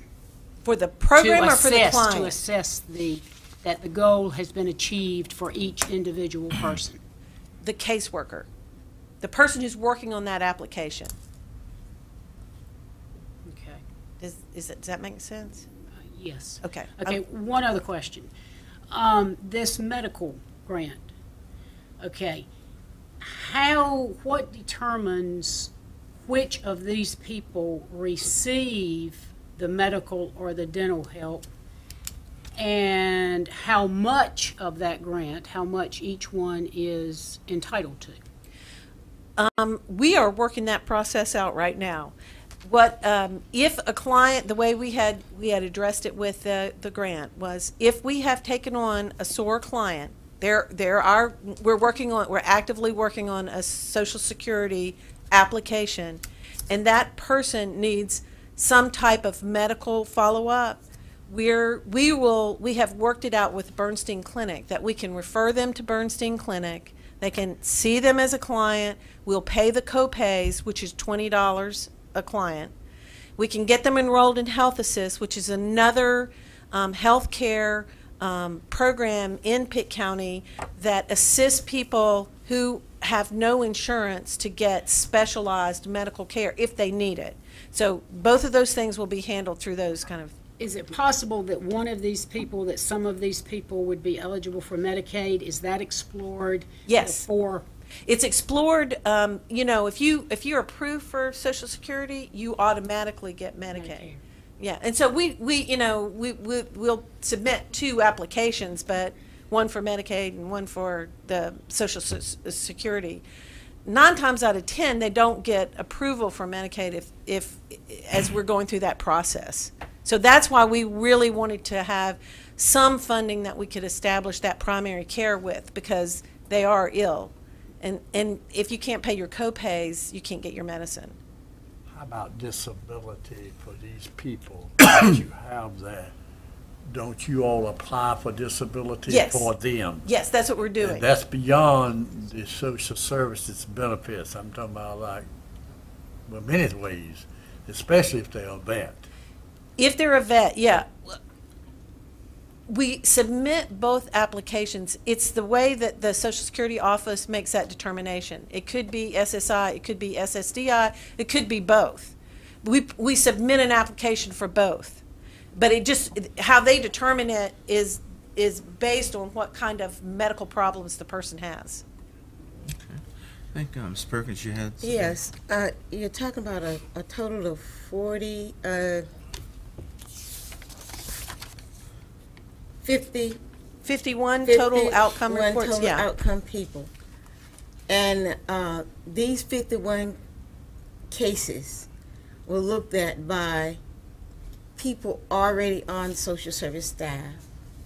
For the program To or for the assess- To assess the, that the goal has been achieved for each individual (clears throat) person. The caseworker, the person who's working on that application. Okay, Does, is, it- does that make sense? uh, yes. Okay. Okay, Um, one other question. Um, this medical grant, okay, how, what determines which of these people receive the medical or the dental help? And how much of that grant, how much each one is entitled to? Um, we are working that process out right now. What, um, if a client, the way we had, we had addressed it with the, the grant was if we have taken on a SOAR client, there, there are, we're working on, we're actively working on a social security application, and that person needs some type of medical follow-up, we're, we will, we have worked it out with Bernstein Clinic, that we can refer them to Bernstein Clinic, they can see them as a client, we'll pay the co-pays, which is twenty dollars a client. We can get them enrolled in Health Assist, which is another um, healthcare um, program in Pitt County that assists people who have no insurance to get specialized medical care if they need it. So both of those things will be handled through those kind of Is it possible that one of these people, that some of these people would be eligible for Medicaid? Is that explored? Yes. For, It's explored, um, you know, if you, if you're approved for Social Security, you automatically get Medicaid. Medicare. yeah. And so we, we, you know, we, we, we'll submit two applications, but one for Medicaid and one for the Social S- Security. Nine times out of 10, they don't get approval for Medicaid if, if, as we're going through that process. So that's why we really wanted to have some funding that we could establish that primary care with, because they are ill. And, and if you can't pay your co-pays, you can't get your medicine. How about disability for these people? (coughs) That you have that, don't you all apply for disability Yes. for them? Yes, that's what we're doing. And that's beyond the social services benefits. I'm talking about like, well, many ways, especially if they're a vet. If they're a vet, yeah. We submit both applications. It's the way that the Social Security office makes that determination. It could be SSI, it could be SSDI, it could be both. We, we submit an application for both. But it just, how they determine it is, is based on what kind of medical problems the person has. I think, um, Ms. Perkins, you had. something? Yes, uh, you're talking about a, a total of forty, uh, fifty 51 total outcome reports, total yeah. outcome people. And uh, these 51 cases were looked at by people already on social service staff.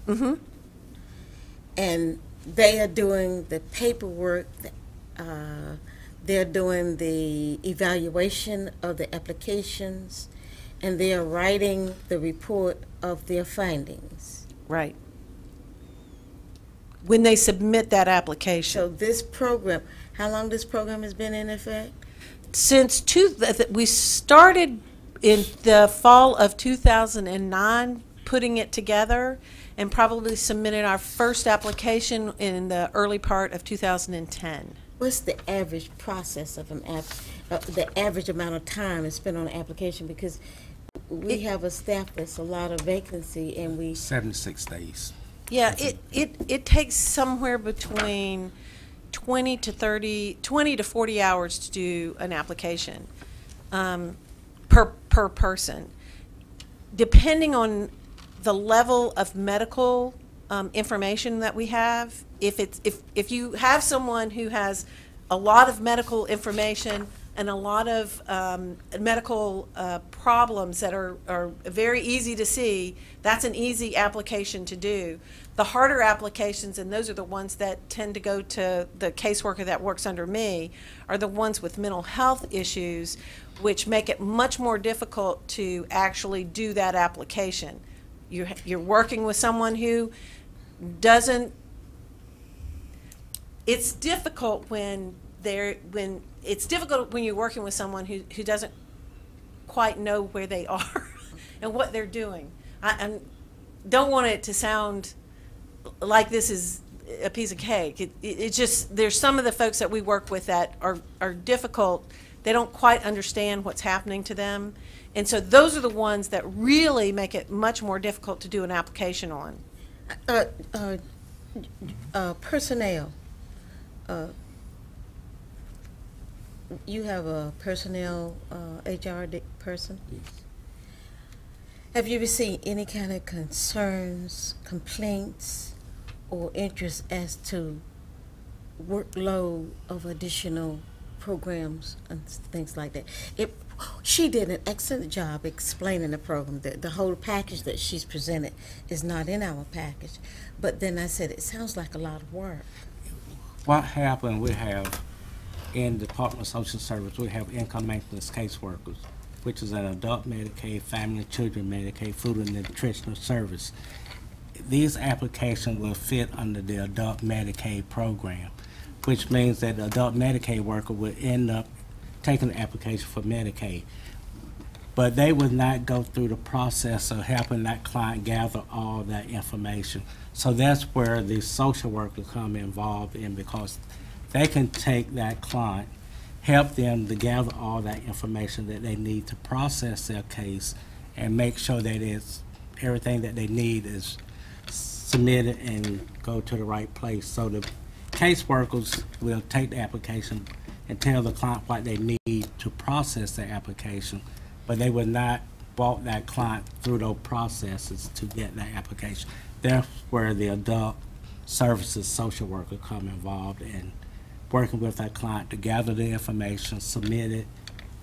Mm-hmm. And they are doing the paperwork, uh, they're doing the evaluation of the applications, and they are writing the report of their findings. Right. When they submit that application. So this program, how long this program has been in effect? since two, th- we started in the fall of 2009, putting it together, and probably submitted our first application in the early part of 2010. What's the average process of an app, uh, the average amount of time is spent on an application? Because we have a staff that's a lot of vacancy and we, 76 days. Yeah, it, it, it takes somewhere between 20 to 30, 20 to 40 hours to do an application um, per, per person. Depending on the level of medical um, information that we have, if it's, if, if you have someone who has a lot of medical information and a lot of um, medical uh, problems that are, are very easy to see, that's an easy application to do. The harder applications, and those are the ones that tend to go to the caseworker that works under me, are the ones with mental health issues, which make it much more difficult to actually do that application. You're, you're working with someone who doesn't it's difficult when they're when it's difficult when you're working with someone who, who doesn't quite know where they (laughs) are and what they're doing. I, I don't want it to sound like this is a piece of cake. It, it, it's just there's some of the folks that we work with that are are difficult. They don't quite understand what's happening to them, and so those are the ones that really make it much more difficult to do an application on. uh, uh, uh, personnel. You have a personnel, uh, HR person? Have you seen any kind of concerns, complaints, or interest as to workload of additional programs and things like that? It, she did an excellent job explaining the program. The, the whole package that she's presented is not in our package. But then I said, it sounds like a lot of work. What happened, we have, in the Department of Social Service, we have income maintenance caseworkers, which is an adult Medicaid, family children Medicaid, food and nutritional service. These applications will fit under the adult Medicaid program, which means that the adult Medicaid worker will end up taking the application for Medicaid. But they would not go through the process of helping that client gather all that information. So that's where the social worker come involved in because they can take that client, help them to gather all that information that they need to process their case and make sure that it's, everything that they need is submitted and go to the right place. So the caseworkers will take the application and tell the client what they need to process their application, but they will not walk that client through those processes to get that application. That's where the adult services social worker come involved in working with that client to gather the information, submit it.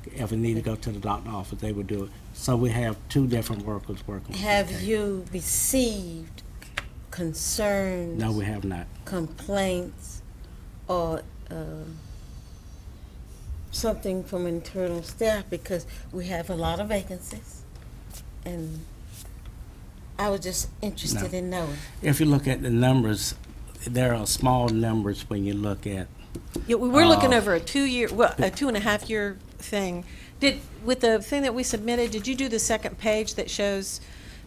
If it need to go to the doctor office, they would do it. So we have two different workers working. Have you received concerns? No, we have not. complaints or um, something from internal staff because we have a lot of vacancies. And I was just interested No. in knowing. If you look at the numbers, there are small numbers when you look at, Yeah, we we're looking Uh, over a two-year, well, a two and a half year thing. Did, with the thing that we submitted, did you do the second page that shows,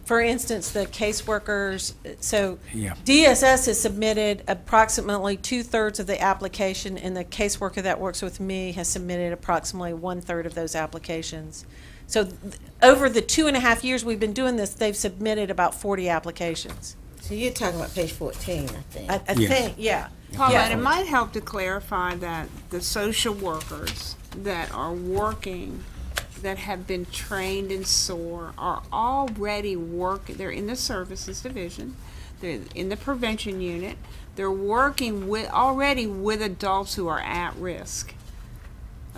for instance, the caseworkers? So Yeah. DSS has submitted approximately two-thirds of the application, and the caseworker that works with me has submitted approximately one-third of those applications. So th- over the two and a half years we've been doing this, they've submitted about 40 applications. So you're talking about page 14, I think. I, I Yeah. think, yeah. Paulette, it might help to clarify that the social workers that are working, that have been trained in SOAR, are already work, they're in the services division, they're in the prevention unit, they're working with, already with adults who are at risk.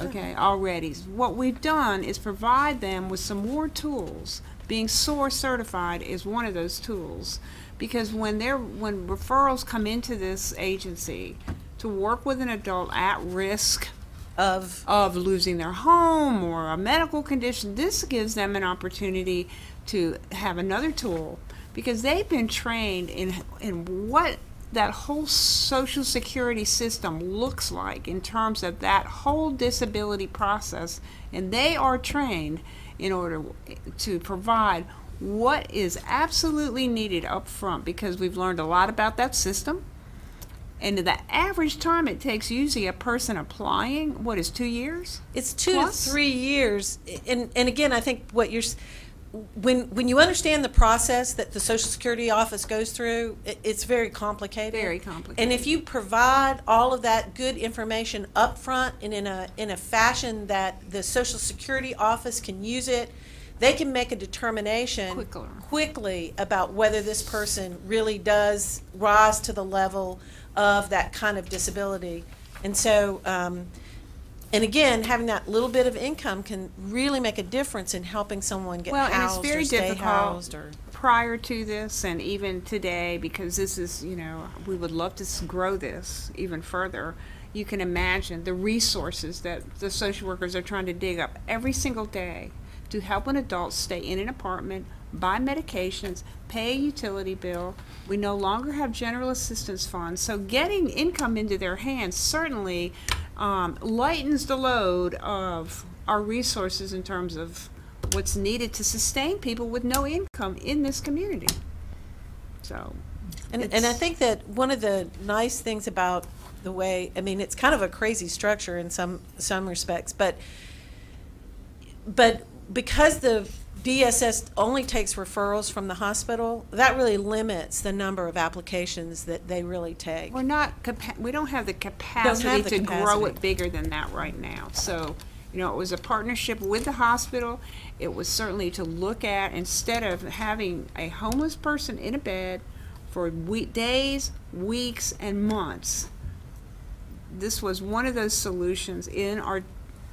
Okay, already. What we've done is provide them with some more tools. Being SOAR certified is one of those tools. Because when they're, when referrals come into this agency to work with an adult at risk Of, of losing their home or a medical condition, this gives them an opportunity to have another tool because they've been trained in in what that whole social security system looks like in terms of that whole disability process. And they are trained in order to provide what is absolutely needed up front because we've learned a lot about that system and the average time it takes usually a person applying, what is two years? It's two Plus? to three years, and and again, I think what you're, when when you understand the process that the Social Security office goes through, it, it's very complicated. Very complicated. And if you provide all of that good information up front and in a in a fashion that the Social Security office can use it, they can make a determination quickly about whether this person really does rise to the level of that kind of disability. And so, um, and again, having that little bit of income can really make a difference in helping someone get Well, and housed it's very or stay difficult housed or. prior to this and even today because this is, you know, we would love to grow this even further. You can imagine the resources that the social workers are trying to dig up every single day to help an adult stay in an apartment, buy medications, pay a utility bill. We no longer have general assistance funds, so getting income into their hands certainly um, lightens the load of our resources in terms of what's needed to sustain people with no income in this community. So, And, and I think that one of the nice things about the way, I mean, it's kind of a crazy structure in some, some respects, but, but because the DSS only takes referrals from the hospital, that really limits the number of applications that they really take. we're not, capa- we don't have the capacity have the to grow it bigger than that right now. So, you know, it was a partnership with the hospital. It was certainly to look at, instead of having a homeless person in a bed for we- days, weeks, and months, this was one of those solutions in our,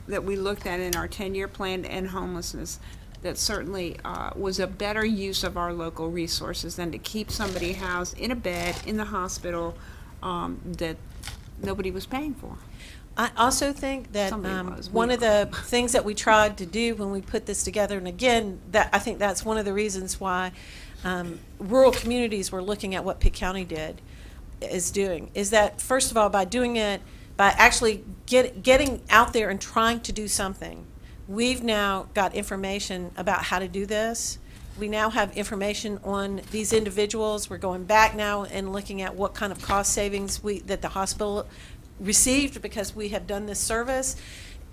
that we looked at in our 10-year plan and homelessness that certainly uh, was a better use of our local resources than to keep somebody housed in a bed in the hospital um, that nobody was paying for. I also think that um, one of the (laughs) things that we tried to do when we put this together, and again, that I think that's one of the reasons why um, rural communities were looking at what Pitt County did, is doing, is that first of all, by doing it, by actually get, getting out there and trying to do something, we've now got information about how to do this. We now have information on these individuals. We're going back now and looking at what kind of cost savings we, that the hospital received because we have done this service.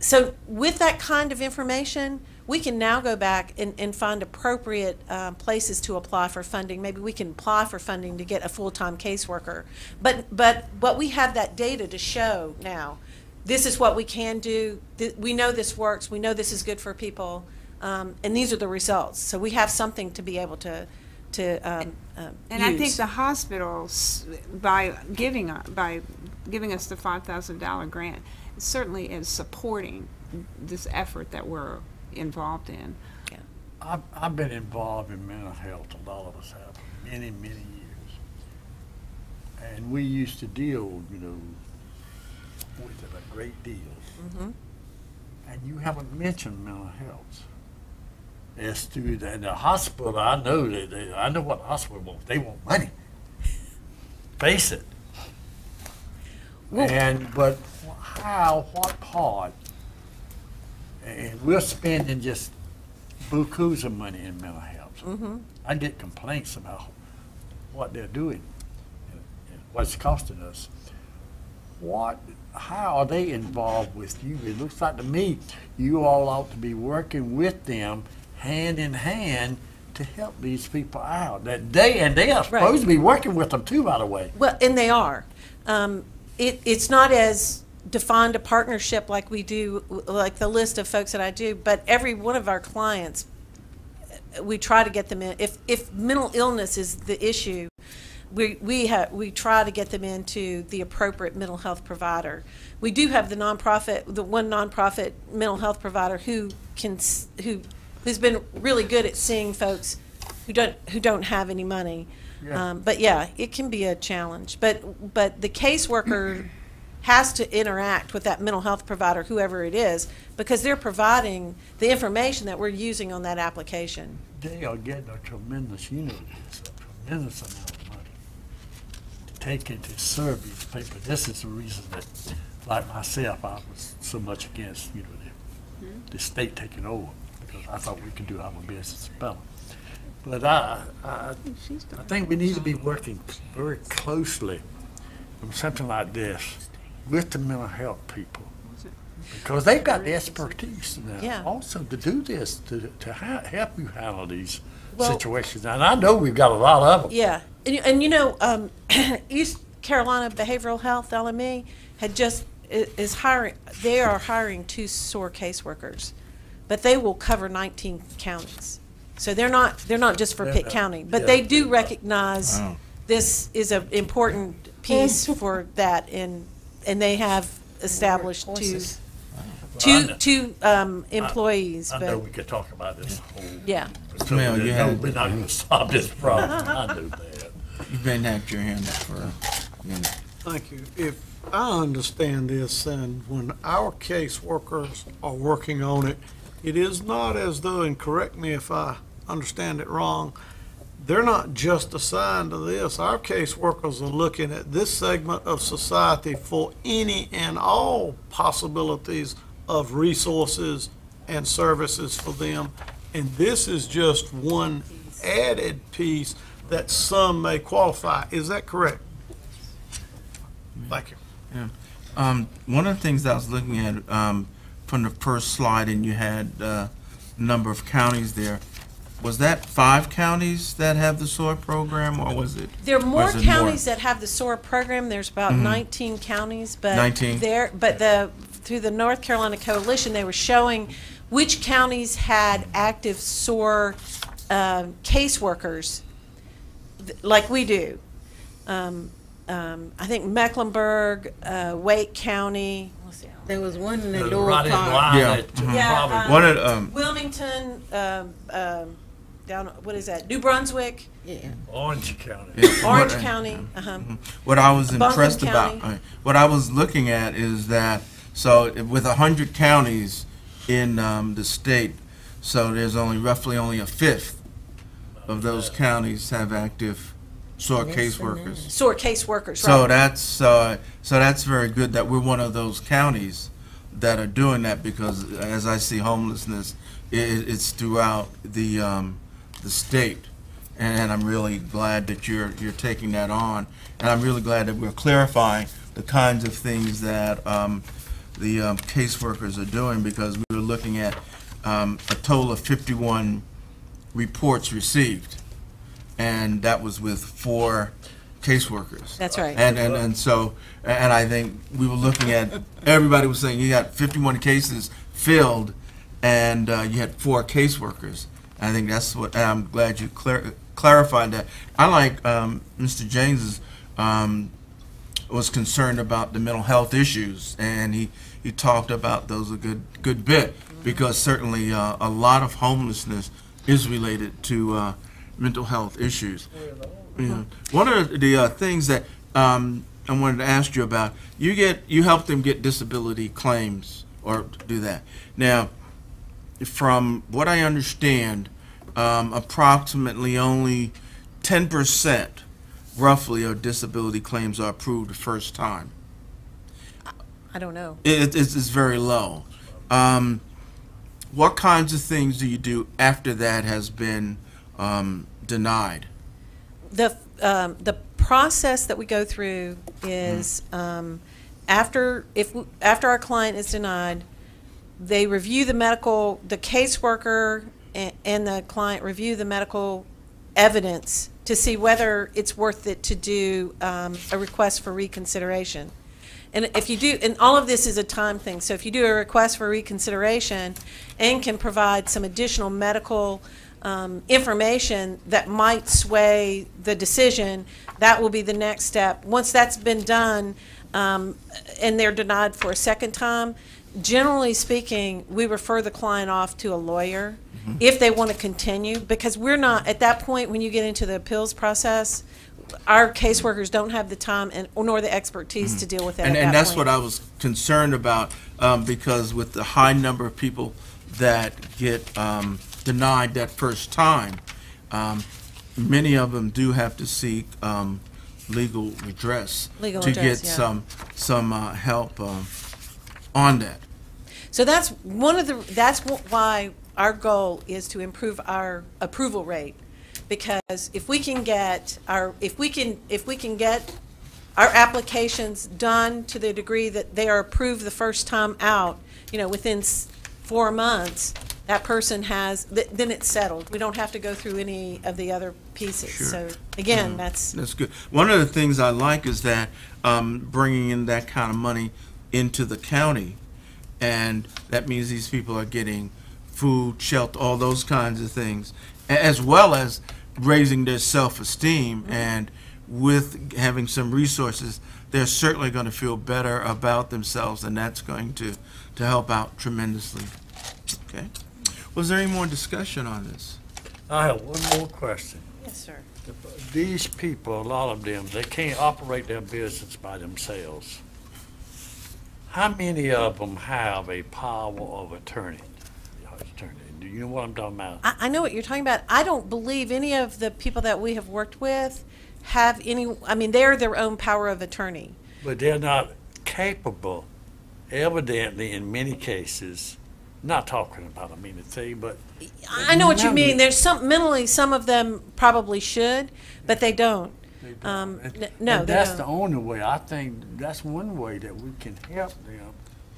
So with that kind of information, we can now go back and, and find appropriate um, places to apply for funding. Maybe we can apply for funding to get a full-time caseworker. But, but, but we have that data to show now. This is what we can do. Th- We know this works. We know this is good for people. um, and these are the results. So we have something to be able to, to um, uh, And I think the hospitals, by giving, uh, by giving us the five thousand dollar grant, certainly is supporting this effort that we're involved in. I've, I've been involved in mental health, a lot of us have, for many, many years. And we used to deal, you know, with it a great deal. Mhm. And you haven't mentioned mental health. As to the, the hospital, I know that, they, I know what the hospital wants, they want money. Face it. Well- And, but how, what part? And we're spending just bukus of money in mental health. Mhm. I get complaints about what they're doing and and what costing us. What, how are they involved with you? It looks like to me, you all ought to be working with them hand in hand to help these people out. That they, and they are supposed to be working with them too, by the way. Well, and they are. Um, it, it's not as defined a partnership like we do, like the list of folks that I do, but every one of our clients, we try to get them in. If, if mental illness is the issue, we, we have, we try to get them into the appropriate mental health provider. We do have the nonprofit, the one nonprofit mental health provider who can, who, who's been really good at seeing folks who don't, who don't have any money. Yeah. Um, but yeah, it can be a challenge. But but the caseworker has to interact with that mental health provider, whoever it is, because they're providing the information that we're using on that application. They are getting a tremendous, you know, this, a tremendous amount of money to take in to serve these people. This is the reason that, like myself, I was so much against, you know, the, the state taking over, because I thought we could do our business better. But I, I, I think we need to be working very closely on something like this with the mental health people. Because they've got the expertise now Yeah. also to do this, to, to ha- help you handle these Well- situations. And I know we've got a lot of them. Yeah, and, you- and you know, um, (clears throat) East Carolina Behavioral Health LME had just is hiring. They are hiring two SOAR caseworkers, but they will cover 19 counties. So they're not they're not just for Pitt yeah, County, but yeah. they do recognize Wow. this is an important piece for that, and and they have established two Horses. two know. two um, employees. I know but we could talk about this whole. yeah, So Mel, you no, had- We're not gonna solve this problem. I know that. You've been had your hand up for a minute. Thank you. If I understand this, then when our caseworkers are working on it, it is not as though, and correct me if I understand it wrong, they're not just assigned to this. Our caseworkers are looking at this segment of society for any and all possibilities of resources and services for them. And this is just one added piece that some may qualify. Is that correct? Thank you. Um, one of the things I was looking at, um, from the first slide, and you had, uh, number of counties there, was that five counties that have the SOAR program, or was it? There are more was it counties that have the SOAR program. There's about 19 counties, but 19. there, but the through the North Carolina Coalition, they were showing which counties had active SOAR um, caseworkers, th- like we do. Um, um, I think Mecklenburg, uh, Wake County. There was one in the The lower part. line Yeah. that Mhm. Yeah, um, One of, um, Wilmington, um, um, down what is that? New Brunswick, Yeah. Orange County. yeah, Orange what- County. Uh-huh. What I was Buncombe impressed about, County. uh, what I was looking at is that, so with a hundred counties in, um, the state, so there's only roughly only a fifth of those counties have active SOAR Less than caseworkers. SOAR caseworkers. So right. that's, uh, so that's very good that we're one of those counties that are doing that because as I see homelessness, i it's throughout the, um, the state. And I'm really glad that you're, you're taking that on. And I'm really glad that we're clarifying the kinds of things that, um, the, um, caseworkers are doing because we were looking at, um, a total of fifty-one reports received. And that was with four caseworkers. That's right. And, and, and so, and I think we were looking at, everybody was saying you got fifty-one cases filled, and uh, you had four caseworkers. I think that's what, I'm glad you clar- clarified that. I like um, Mr. James's um, was concerned about the mental health issues, and he, he talked about those a good good bit because certainly uh, a lot of homelessness is related to uh, mental health issues. Yeah. One of the uh, things that um, I wanted to ask you about, you get you help them get disability claims or do that. Now, from what I understand, um, approximately only ten percent, roughly, of disability claims are approved the first time. I don't know. It, it's, it's very low. Um, what kinds of things do you do after that has been um, denied? The, um, the process that we go through is, um, after, if, after our client is denied, they review the medical, the caseworker a- and the client review the medical evidence to see whether it's worth it to do, um, a request for reconsideration. And if you do, and all of this is a time thing, so if you do a request for reconsideration and can provide some additional medical um, information that might sway the decision, that will be the next step. Once that's been done, um, and they're denied for a second time, generally speaking, we refer the client off to a lawyer if they want to continue, because we're not, at that point, when you get into the appeals process, our caseworkers don't have the time and, nor the expertise to deal with it at And, that and that's point. what I was concerned about, um, because with the high number of people that get, um, denied that first time, um, many of them do have to seek, um, legal redress. Legal To redress, get yeah. some, some, uh, help, um, on that. So that's one of the, that's why our goal is to improve our approval rate. Because if we can get our, if we can, if we can get our applications done to the degree that they are approved the first time out, you know, within four months, that person has, th- then it's settled. We don't have to go through any of the other pieces. Sure. So again, that's, That's good. One of the things I like is that um, bringing in that kind of money into the county, and that means these people are getting food, shelter, all those kinds of things, as well as raising their self-esteem. Mm-hmm. And with having some resources, they're certainly going to feel better about themselves, and that's going to to help out tremendously. Okay. Was there any more discussion on this? I have one more question. yes, sir. These people, a lot of them, they can't operate their business by themselves. How many of them have a power of attorney? Attorney, Do you know what I'm talking about? I, I know what you're talking about. I don't believe any of the people that we have worked with have any, I mean, they're their own power of attorney. But they're not capable, evidently, in many cases, not talking about a mean thing, but I know what you mean. There's some, mentally, some of them probably should, but they don't. Um, And- n- no, and they that's the don't. only way. I think that's one way that we can help them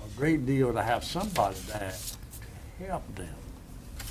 a great deal to have somebody there to help them.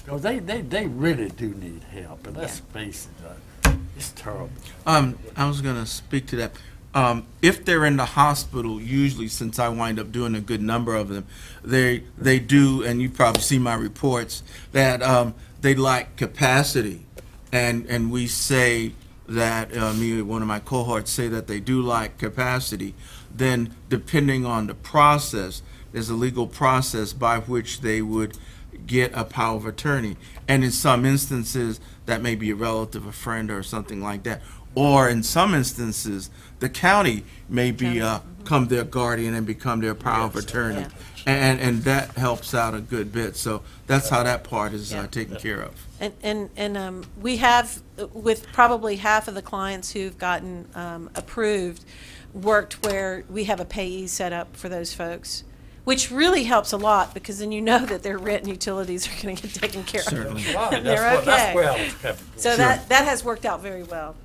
Because they, they, they really do need help, and let's face it, uh, it's terrible. Um, I was gonna speak to that. Um, if they're in the hospital, usually since I wind up doing a good number of them, they they do, and you probably see my reports that um, they lack capacity, and and we say that uh, me and one of my cohorts say that they do lack capacity. Then, depending on the process, there's a legal process by which they would get a power of attorney. And in some instances, that may be a relative, a friend, or something like that. Or in some instances, the county may be, uh, come their guardian and become their power of attorney. Yeah. And, and that helps out a good bit. So that's how that part is uh, Yeah. taken care of. And, and, and um, we have, uh, with probably half of the clients who've gotten um, approved, worked where we have a payee set up for those folks, which really helps a lot, because then you know that their rent and utilities are going to get taken care of. Certainly. Right, And that's they're what, that's okay. where I was coming from. So that, that has worked out very well.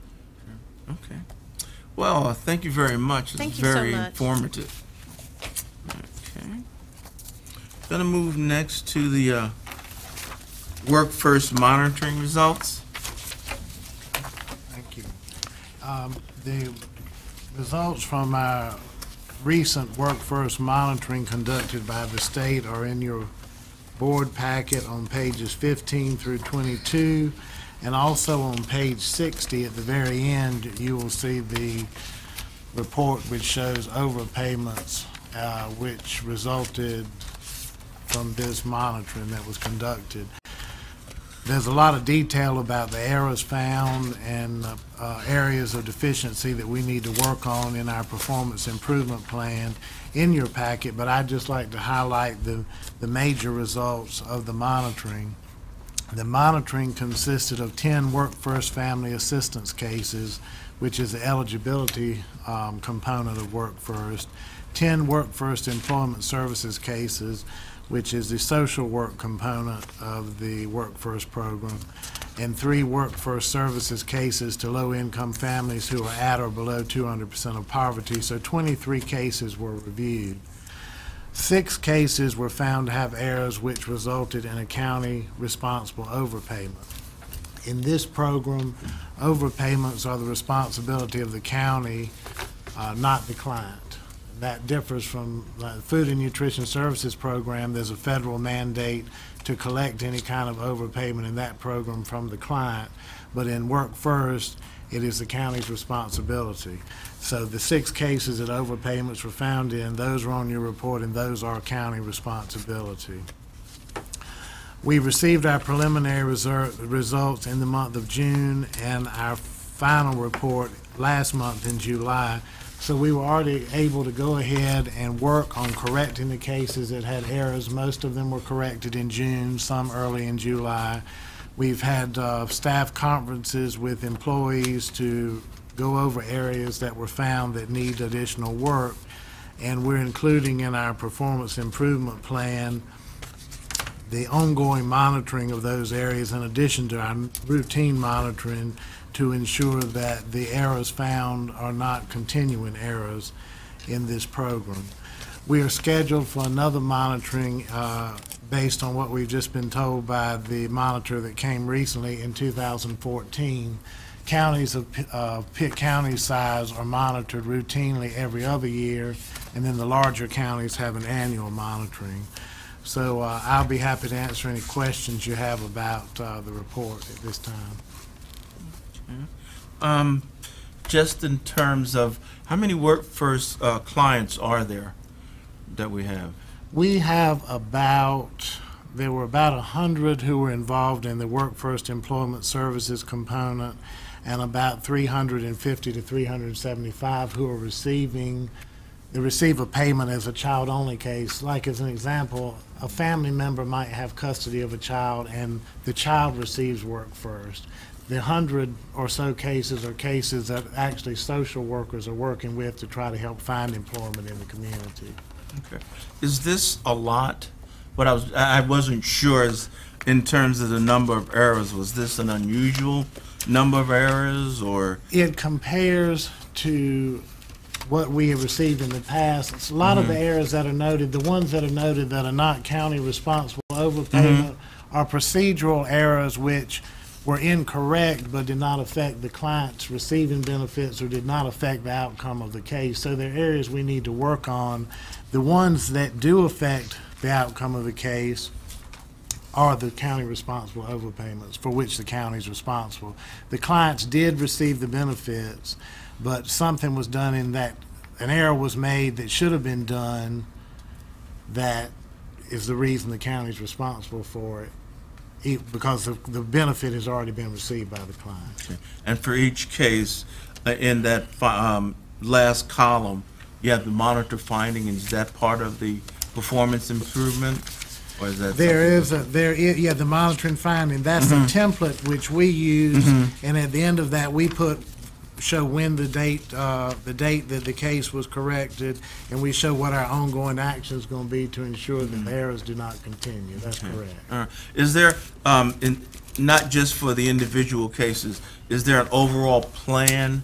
Okay. Well, uh, thank you very much. It's Thank you so very much. informative. Okay. Gonna move next to the uh, work first monitoring results. Thank you. Um, The results from our recent Work First monitoring conducted by the state are in your board packet on pages 15 through 22. And also on page 60, at the very end, you will see the report which shows overpayments, uh, which resulted from this monitoring that was conducted. There's a lot of detail about the errors found and uh, areas of deficiency that we need to work on in our performance improvement plan in your packet, but I'd just like to highlight the, the major results of the monitoring. The monitoring consisted of 10 Work First Family Assistance cases, which is the eligibility um, component of Work First, 10 Work First Employment Services cases, which is the social work component of the Work First program, and three Work First Services cases to low-income families who are at or below 200% of poverty. So 23 cases were reviewed. Six cases were found to have errors which resulted in a county responsible overpayment. In this program, overpayments are the responsibility of the county, uh, not the client. That differs from the Food and Nutrition Services Program. There's a federal mandate to collect any kind of overpayment in that program from the client. But in Work First, it is the county's responsibility. So the six cases that overpayments were found in, those are on your report, and those are county responsibility. We received our preliminary results in the month of June and our final report last month in July. So we were already able to go ahead and work on correcting the cases that had errors. Most of them were corrected in June, some early in July. We've had uh, staff conferences with employees to go over areas that were found that need additional work. And we're including in our performance improvement plan the ongoing monitoring of those areas in addition to our routine monitoring to ensure that the errors found are not continuing errors in this program. We are scheduled for another monitoring uh, based on what we've just been told by the monitor that came recently in 2014. Counties of uh, Pitt County size are monitored routinely every other year, and then the larger counties have an annual monitoring. So uh, I'll be happy to answer any questions you have about uh, the report at this time. Um, just in terms of, how many Work First uh, clients are there that we have? We have about, there were about a hundred who were involved in the Work First Employment Services component, and about three hundred and fifty to three hundred and seventy-five who are receiving, they receive a payment as a child-only case. Like as an example, a family member might have custody of a child, and the child receives Work First. The hundred or so cases are cases that actually social workers are working with to try to help find employment in the community. Okay. Is this a lot? What I was, I wasn't sure is, in terms of the number of errors, was this an unusual number of errors or? it compares to what we have received in the past. It's a lot of the mm-hmm. errors that are noted, the ones that are noted that are not county responsible overpayment mm-hmm. are procedural errors which were incorrect but did not affect the client's receiving benefits or did not affect the outcome of the case. So there are areas we need to work on. The ones that do affect the outcome of the case are the county responsible overpayments for which the county is responsible. The clients did receive the benefits, but something was done in that, an error was made that should have been done that is the reason the county is responsible for it, e- because the, the benefit has already been received by the client. And for each case, uh, in that fi- um, last column, you have the monitor finding, and is that part of the performance improvement? Or is that? There something- is a, there is, yeah, the monitoring finding, that's the template which we use, and at the end of that, we put, show when the date, uh, the date that the case was corrected, and we show what our ongoing action is gonna be to ensure that the errors do not continue, that's correct. Uh, Is there, um, in, not just for the individual cases, is there an overall plan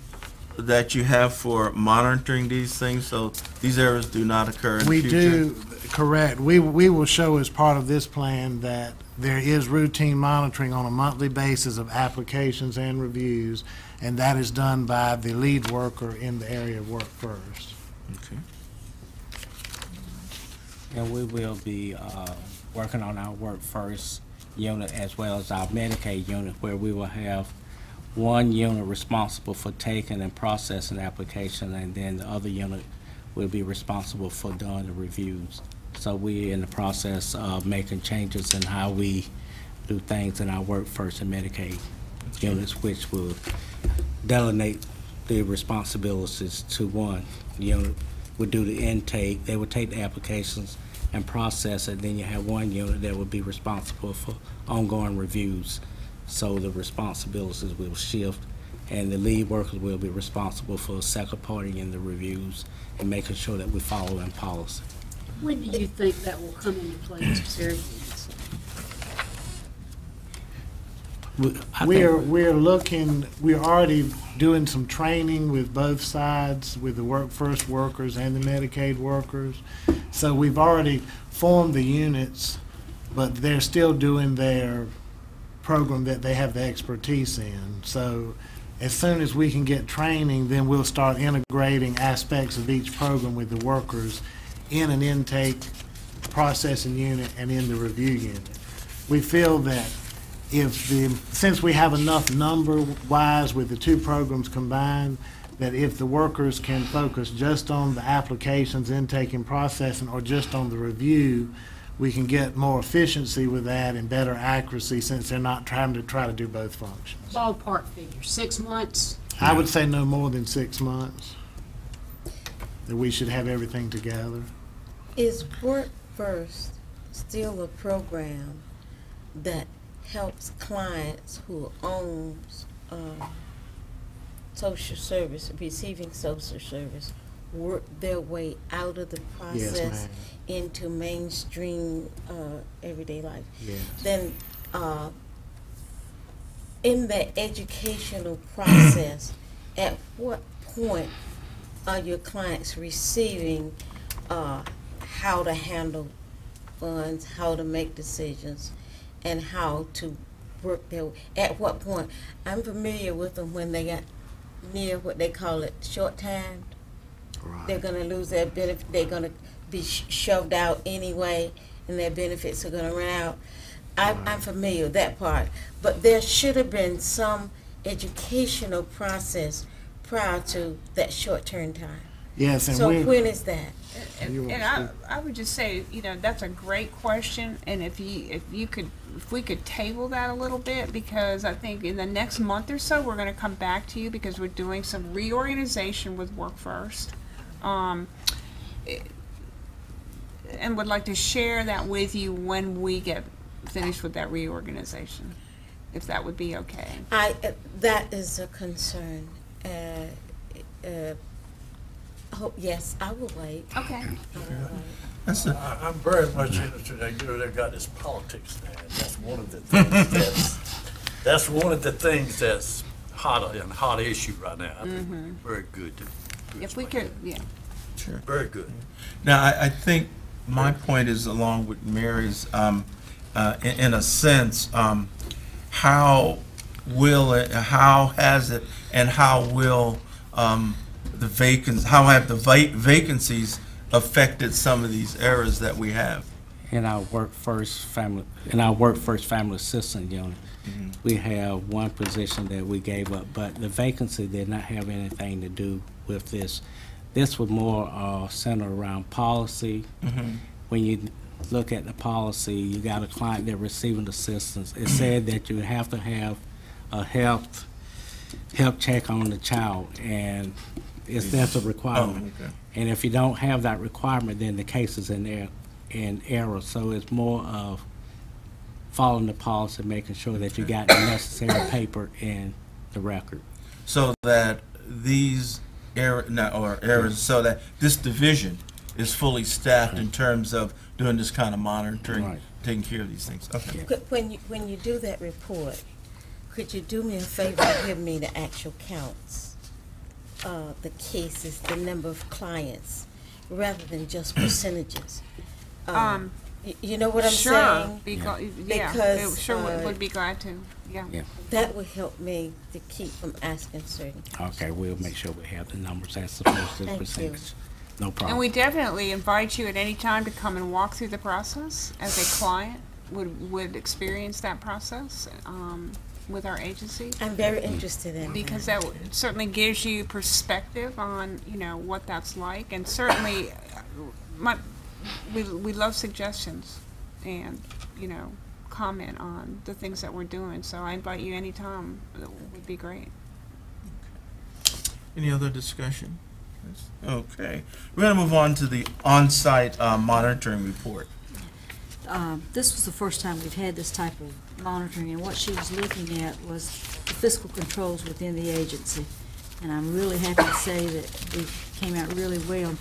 that you have for monitoring these things, so these errors do not occur in the future? We do, correct. We, we will show as part of this plan that there is routine monitoring on a monthly basis of applications and reviews, and that is done by the lead worker in the area of work first. Okay. And we will be uh, working on our Work First unit as well as our Medicaid unit, where we will have one unit responsible for taking and processing application, and then the other unit will be responsible for doing the reviews. So we're in the process of making changes in how we do things in our Work First and Medicaid units, which will delegate the responsibilities to one unit would do the intake, they would take the applications and process it, then you have one unit that would be responsible for ongoing reviews. So the responsibilities will shift, and the lead workers will be responsible for second party in the reviews and making sure that we follow in policy. When do you think that will come into Mr. Siriguez? We- We're, we're looking, we're already doing some training with both sides, with the Work First workers and the Medicaid workers. So we've already formed the units, but they're still doing their program that they have the expertise in. So as soon as we can get training, then we'll start integrating aspects of each program with the workers in an intake processing unit and in the review unit. We feel that if the, since we have enough number-wise with the two programs combined, that if the workers can focus just on the applications, intake and processing, or just on the review, we can get more efficiency with that and better accuracy since they're not trying to try to do both functions. Ballpark figure, six months? I would say no more than six months, that we should have everything together. Is Work First still a program that helps clients who owns uh, social service, receiving social service, work their way out of the process into mainstream uh, everyday life? Yes. Then, uh, in the educational process, (coughs) at what point are your clients receiving uh, how to handle funds, how to make decisions, and how to work their, at what point? I'm familiar with them when they got near what they call it short time. They're gonna lose their benefit, they're gonna be sh- shoved out anyway, and their benefits are gonna run out. I'm, I'm familiar with that part, but there should have been some educational process prior to that short-term time. Yes, and So we, when is that? And, and I, I would just say, you know, that's a great question, and if you, if you could, if we could table that a little bit, because I think in the next month or so, we're gonna come back to you, because we're doing some reorganization with Work First. Um, and would like to share that with you when we get finished with that reorganization, if that would be okay. I, uh, that is a concern. Uh, uh, Oh, yes, I will wait. Okay. I will wait. That's a- I, I'm very much interested, they know, they've got this politics now, and that's one of the things that's, (laughs) that's one of the things that's hot, and hot issue right now. I think very good. to- to If we explain could, yeah. Sure. that. Very good. Now, I, I think my point is along with Mary's, um, uh, in, in a sense, um, how will it, how has it, and how will, um, the vacants, how have the va- vacancies affected some of these errors that we have? in our work first family, in our work first family assistant unit, we have one position that we gave up, but the vacancy did not have anything to do with this. This was more uh, centered around policy. When you look at the policy, you got a client that receiving assistance. It (clears throat) said that you have to have a health, health check on the child, and it's that's a requirement. Oh, okay. And if you don't have that requirement, then the case is in there, in error. So it's more of following the policy, making sure that you got the necessary paper in the record. So that these error, not, or errors, so that this division is fully staffed in terms of doing this kind of monitoring, Right. taking care of these things? Okay. Yeah. Could- When you, when you do that report, could you do me a favor and give me the actual counts? Uh, the cases, the number of clients, rather than just (clears throat) percentages? Um, y- You know what I'm Sure, saying? because, yeah, Because, it sure would, uh, would be glad to, yeah. Yeah. That would help me to keep from asking certain. Okay, we'll make sure we have the numbers as opposed to the Thank you. percentage. No And we definitely invite you at any time to come and walk through the process as a client would, would experience that process um, with our agency. I'm very interested in Because that. that w- certainly gives you perspective on, you know, what that's like. And certainly, uh, my, we, we love suggestions and, you know, comment on the things that we're doing. So I invite you anytime. It would be great. Any other discussion? Okay, we're gonna move on to the on-site uh, monitoring report. Um, This was the first time we've had this type of monitoring, and what she was looking at was the fiscal controls within the agency. And I'm really happy to say that we came out really well.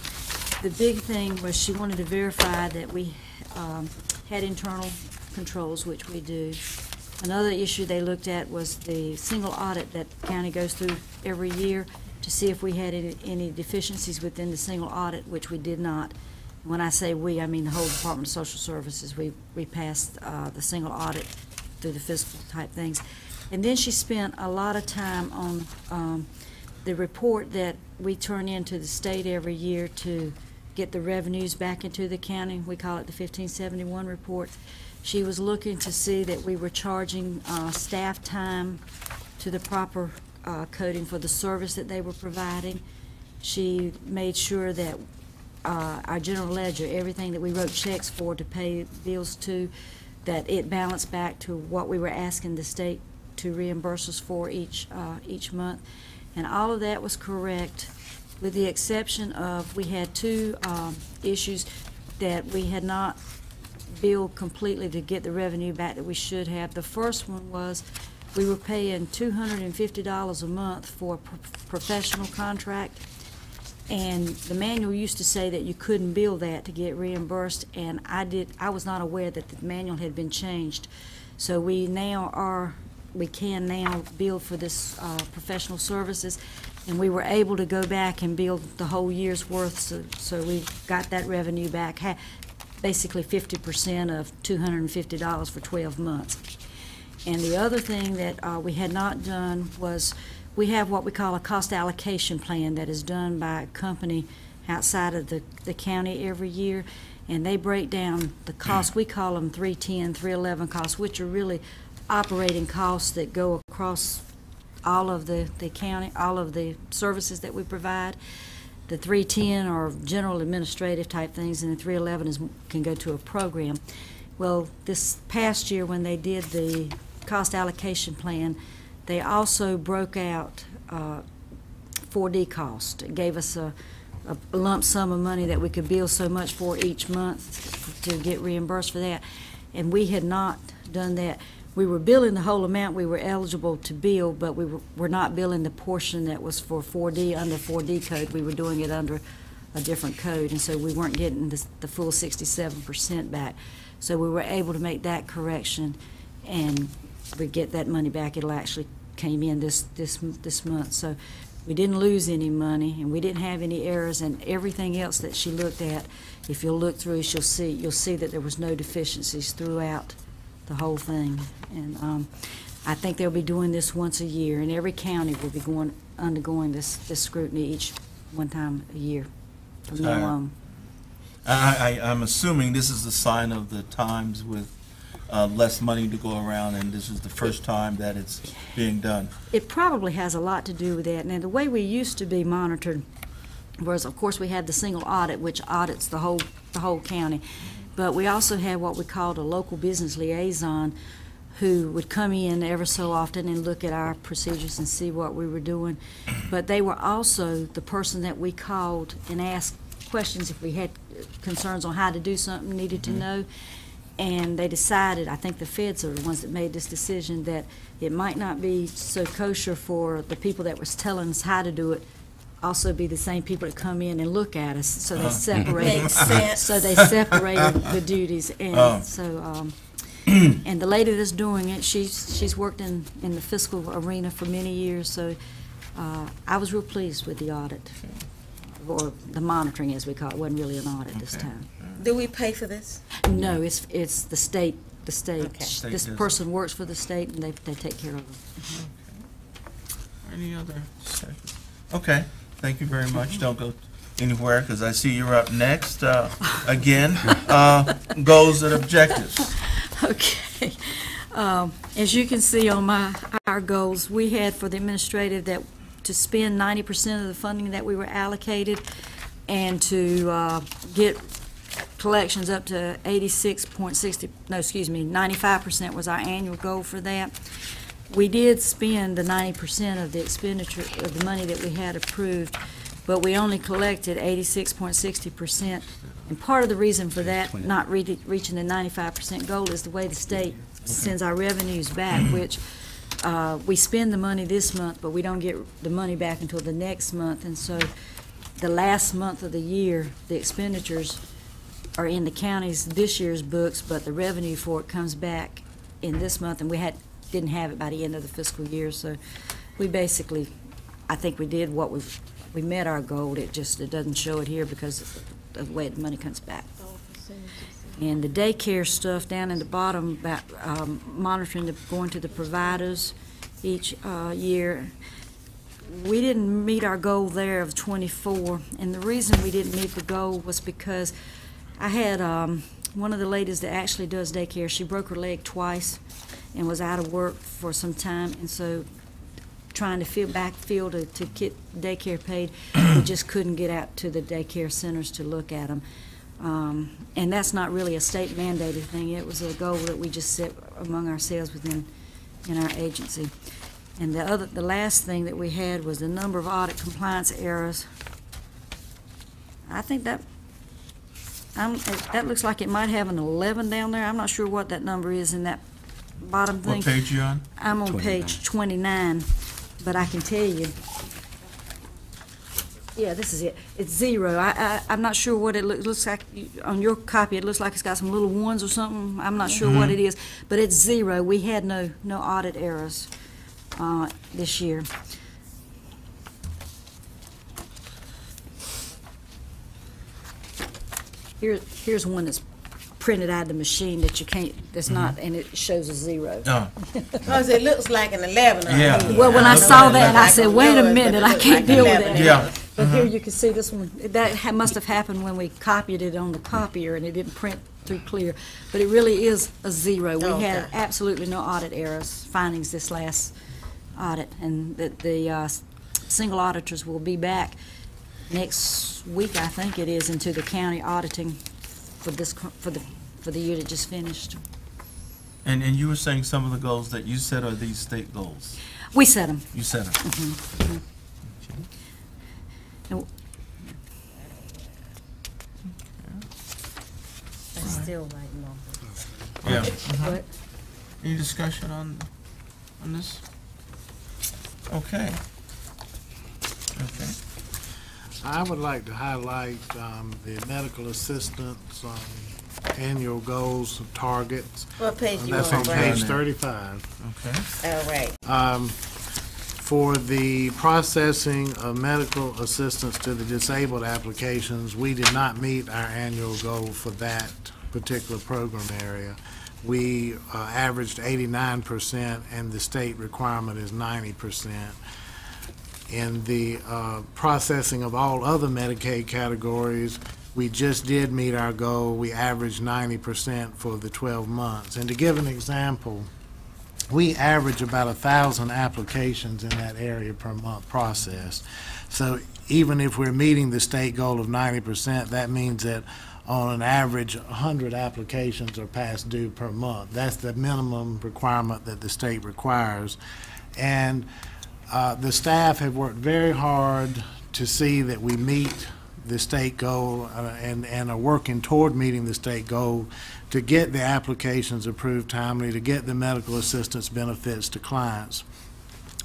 The big thing was she wanted to verify that we um, had internal controls, which we do. Another issue they looked at was the single audit that the county goes through every year to see if we had any- any deficiencies within the single audit, which we did not. When I say we, I mean the whole Department of Social Services. We, we passed uh, the single audit through the fiscal type things. And then she spent a lot of time on um, the report that we turn into the state every year to get the revenues back into the county. We call it the 1571 report. She was looking to see that we were charging uh, staff time to the proper uh, coding for the service that they were providing. She made sure that uh, our general ledger, everything that we wrote checks for to pay bills to, that it balanced back to what we were asking the state to reimburse us for each, uh, each month. And all of that was correct, with the exception of, we had two um, issues that we had not billed completely to get the revenue back that we should have. The first one was, we were paying two hundred and fifty dollars a month for a pro- professional contract. And the manual used to say that you couldn't bill that to get reimbursed, and I did, I was not aware that the manual had been changed. So we now are, we can now bill for this, uh, professional services, and we were able to go back and bill the whole year's worth, so, so we got that revenue back, ha- basically fifty percent of two hundred and fifty dollars for twelve months. And the other thing that uh, we had not done was, we have what we call a cost allocation plan that is done by a company outside of the, the county every year, and they break down the costs, we call them 310, 311 costs, which are really operating costs that go across all of the, the county, all of the services that we provide. The 310 are general administrative type things, and the 311 is, can go to a program. Well, this past year, when they did the cost allocation plan, they also broke out uh, 4D cost. It gave us a a lump sum of money that we could bill so much for each month to get reimbursed for that. And we had not done that. We were billing the whole amount we were eligible to bill, but we were were not billing the portion that was for 4D, under 4D code. We were doing it under a different code, and so we weren't getting the the full 67% back. So we were able to make that correction, and we get that money back. It'll actually came in this, this, this month. So we didn't lose any money, and we didn't have any errors, and everything else that she looked at, if you'll look through, she'll see, you'll see that there was no deficiencies throughout the whole thing. And, um, I think they'll be doing this once a year, and every county will be going, undergoing this, this scrutiny each, one time a year from now on. I, I, I'm assuming this is a sign of the times with uh, less money to go around, and this is the first time that it's being done. It probably has a lot to do with that. Now, the way we used to be monitored was, of course, we had the single audit, which audits the whole, the whole county. But we also had what we called a local business liaison, who would come in ever so often and look at our procedures and see what we were doing. But they were also the person that we called and asked questions if we had concerns on how to do something, needed to know. And they decided, I think the feds are the ones that made this decision, that it might not be so kosher for the people that was telling us how to do it, also be the same people that come in and look at us, so they separated. Makes sense. So they separated the duties, Oh. and so, um, and the lady that's doing it, she's, she's worked in, in the fiscal arena for many years, so, uh, I was real pleased with the audit, or the monitoring, as we call it, wasn't really an audit this Okay. time. Do we pay for this? No, it's, it's the state, the state. Okay. State This does it. person works for the state, and they, they take care of them. Any other? discussion? Okay, thank you very much. Don't go anywhere, because I see you're up next, uh, again. Uh, Goals and objectives. (laughs) Okay. Um, As you can see on my, our goals, we had for the administrative that, to spend ninety percent of the funding that we were allocated and to uh, get collections up to eighty-six point sixty, no, excuse me, ninety-five percent was our annual goal for that. We did spend the ninety percent of the expenditure of the money that we had approved, but we only collected eighty-six point sixty percent. And part of the reason for that, not re- reaching the ninety-five percent goal, is the way the state sends our revenues back, which uh, we spend the money this month, but we don't get the money back until the next month. And so the last month of the year, the expenditures are in the county's this year's books, but the revenue for it comes back in this month, and we had, didn't have it by the end of the fiscal year. So we basically, I think we did what we, we met our goal. It just, it doesn't show it here because of the way the money comes back. And the daycare stuff down in the bottom about um, monitoring the, going to the providers each uh, year. We didn't meet our goal there of 24, and the reason we didn't meet the goal was because I had um, one of the ladies that actually does daycare, she broke her leg twice and was out of work for some time, and so trying to fill, backfill to, to get daycare paid, we (clears throat) just couldn't get out to the daycare centers to look at them. Um, and that's not really a state mandated thing. It was a goal that we just set among ourselves within, in our agency. And the other, the last thing that we had was the number of audit compliance errors. I think that, I'm, that looks like it might have an eleven down there. I'm not sure what that number is in that bottom thing. What page you on? I'm on page twenty-nine, but I can tell you. Yeah, this is it. It's zero. I, I, I'm not sure what it looks, looks like. On your copy, it looks like it's got some little ones or something. I'm not sure what it is, but it's zero. We had no, no audit errors, uh, this year. Here, here's one that's printed out of the machine that you can't, that's not, and it shows a zero. Oh, Because it looks like an eleven on Yeah. here. Well, when I Looks saw like- that, I said, a wait a minute, I can't like deal with 11. that. yeah. But here you can see this one, that ha- must have happened when we copied it on the copier and it didn't print through clear. But it really is a zero. We had Okay. absolutely no audit errors, findings this last audit. And that the, uh, s- single auditors will be back next week, I think it is, into the county auditing for this, co- for the, for the year that just finished. And, and you were saying some of the goals that you set are these state goals. We set them. You set mm-hmm. mm-hmm. them. I'm still writing on it. Yeah. Mm-hmm. But Any discussion on, on this? Okay. Okay. I would like to highlight um, the medical assistance um, annual goals and targets. What page And you That's on, on Brian? page 35. Okay. All right. Um, For the processing of medical assistance to the disabled applications, we did not meet our annual goal for that particular program area. We uh, averaged eighty-nine percent, and the state requirement is ninety percent. In the uh, processing of all other Medicaid categories, we just did meet our goal. We averaged ninety percent for the twelve months. And to give an example, we average about a thousand applications in that area per month processed. So even if we're meeting the state goal of ninety percent, that means that on an average, hundred applications are past due per month. That's the minimum requirement that the state requires. And uh, the staff have worked very hard to see that we meet the state goal uh, and, and are working toward meeting the state goal to get the applications approved timely, to get the medical assistance benefits to clients.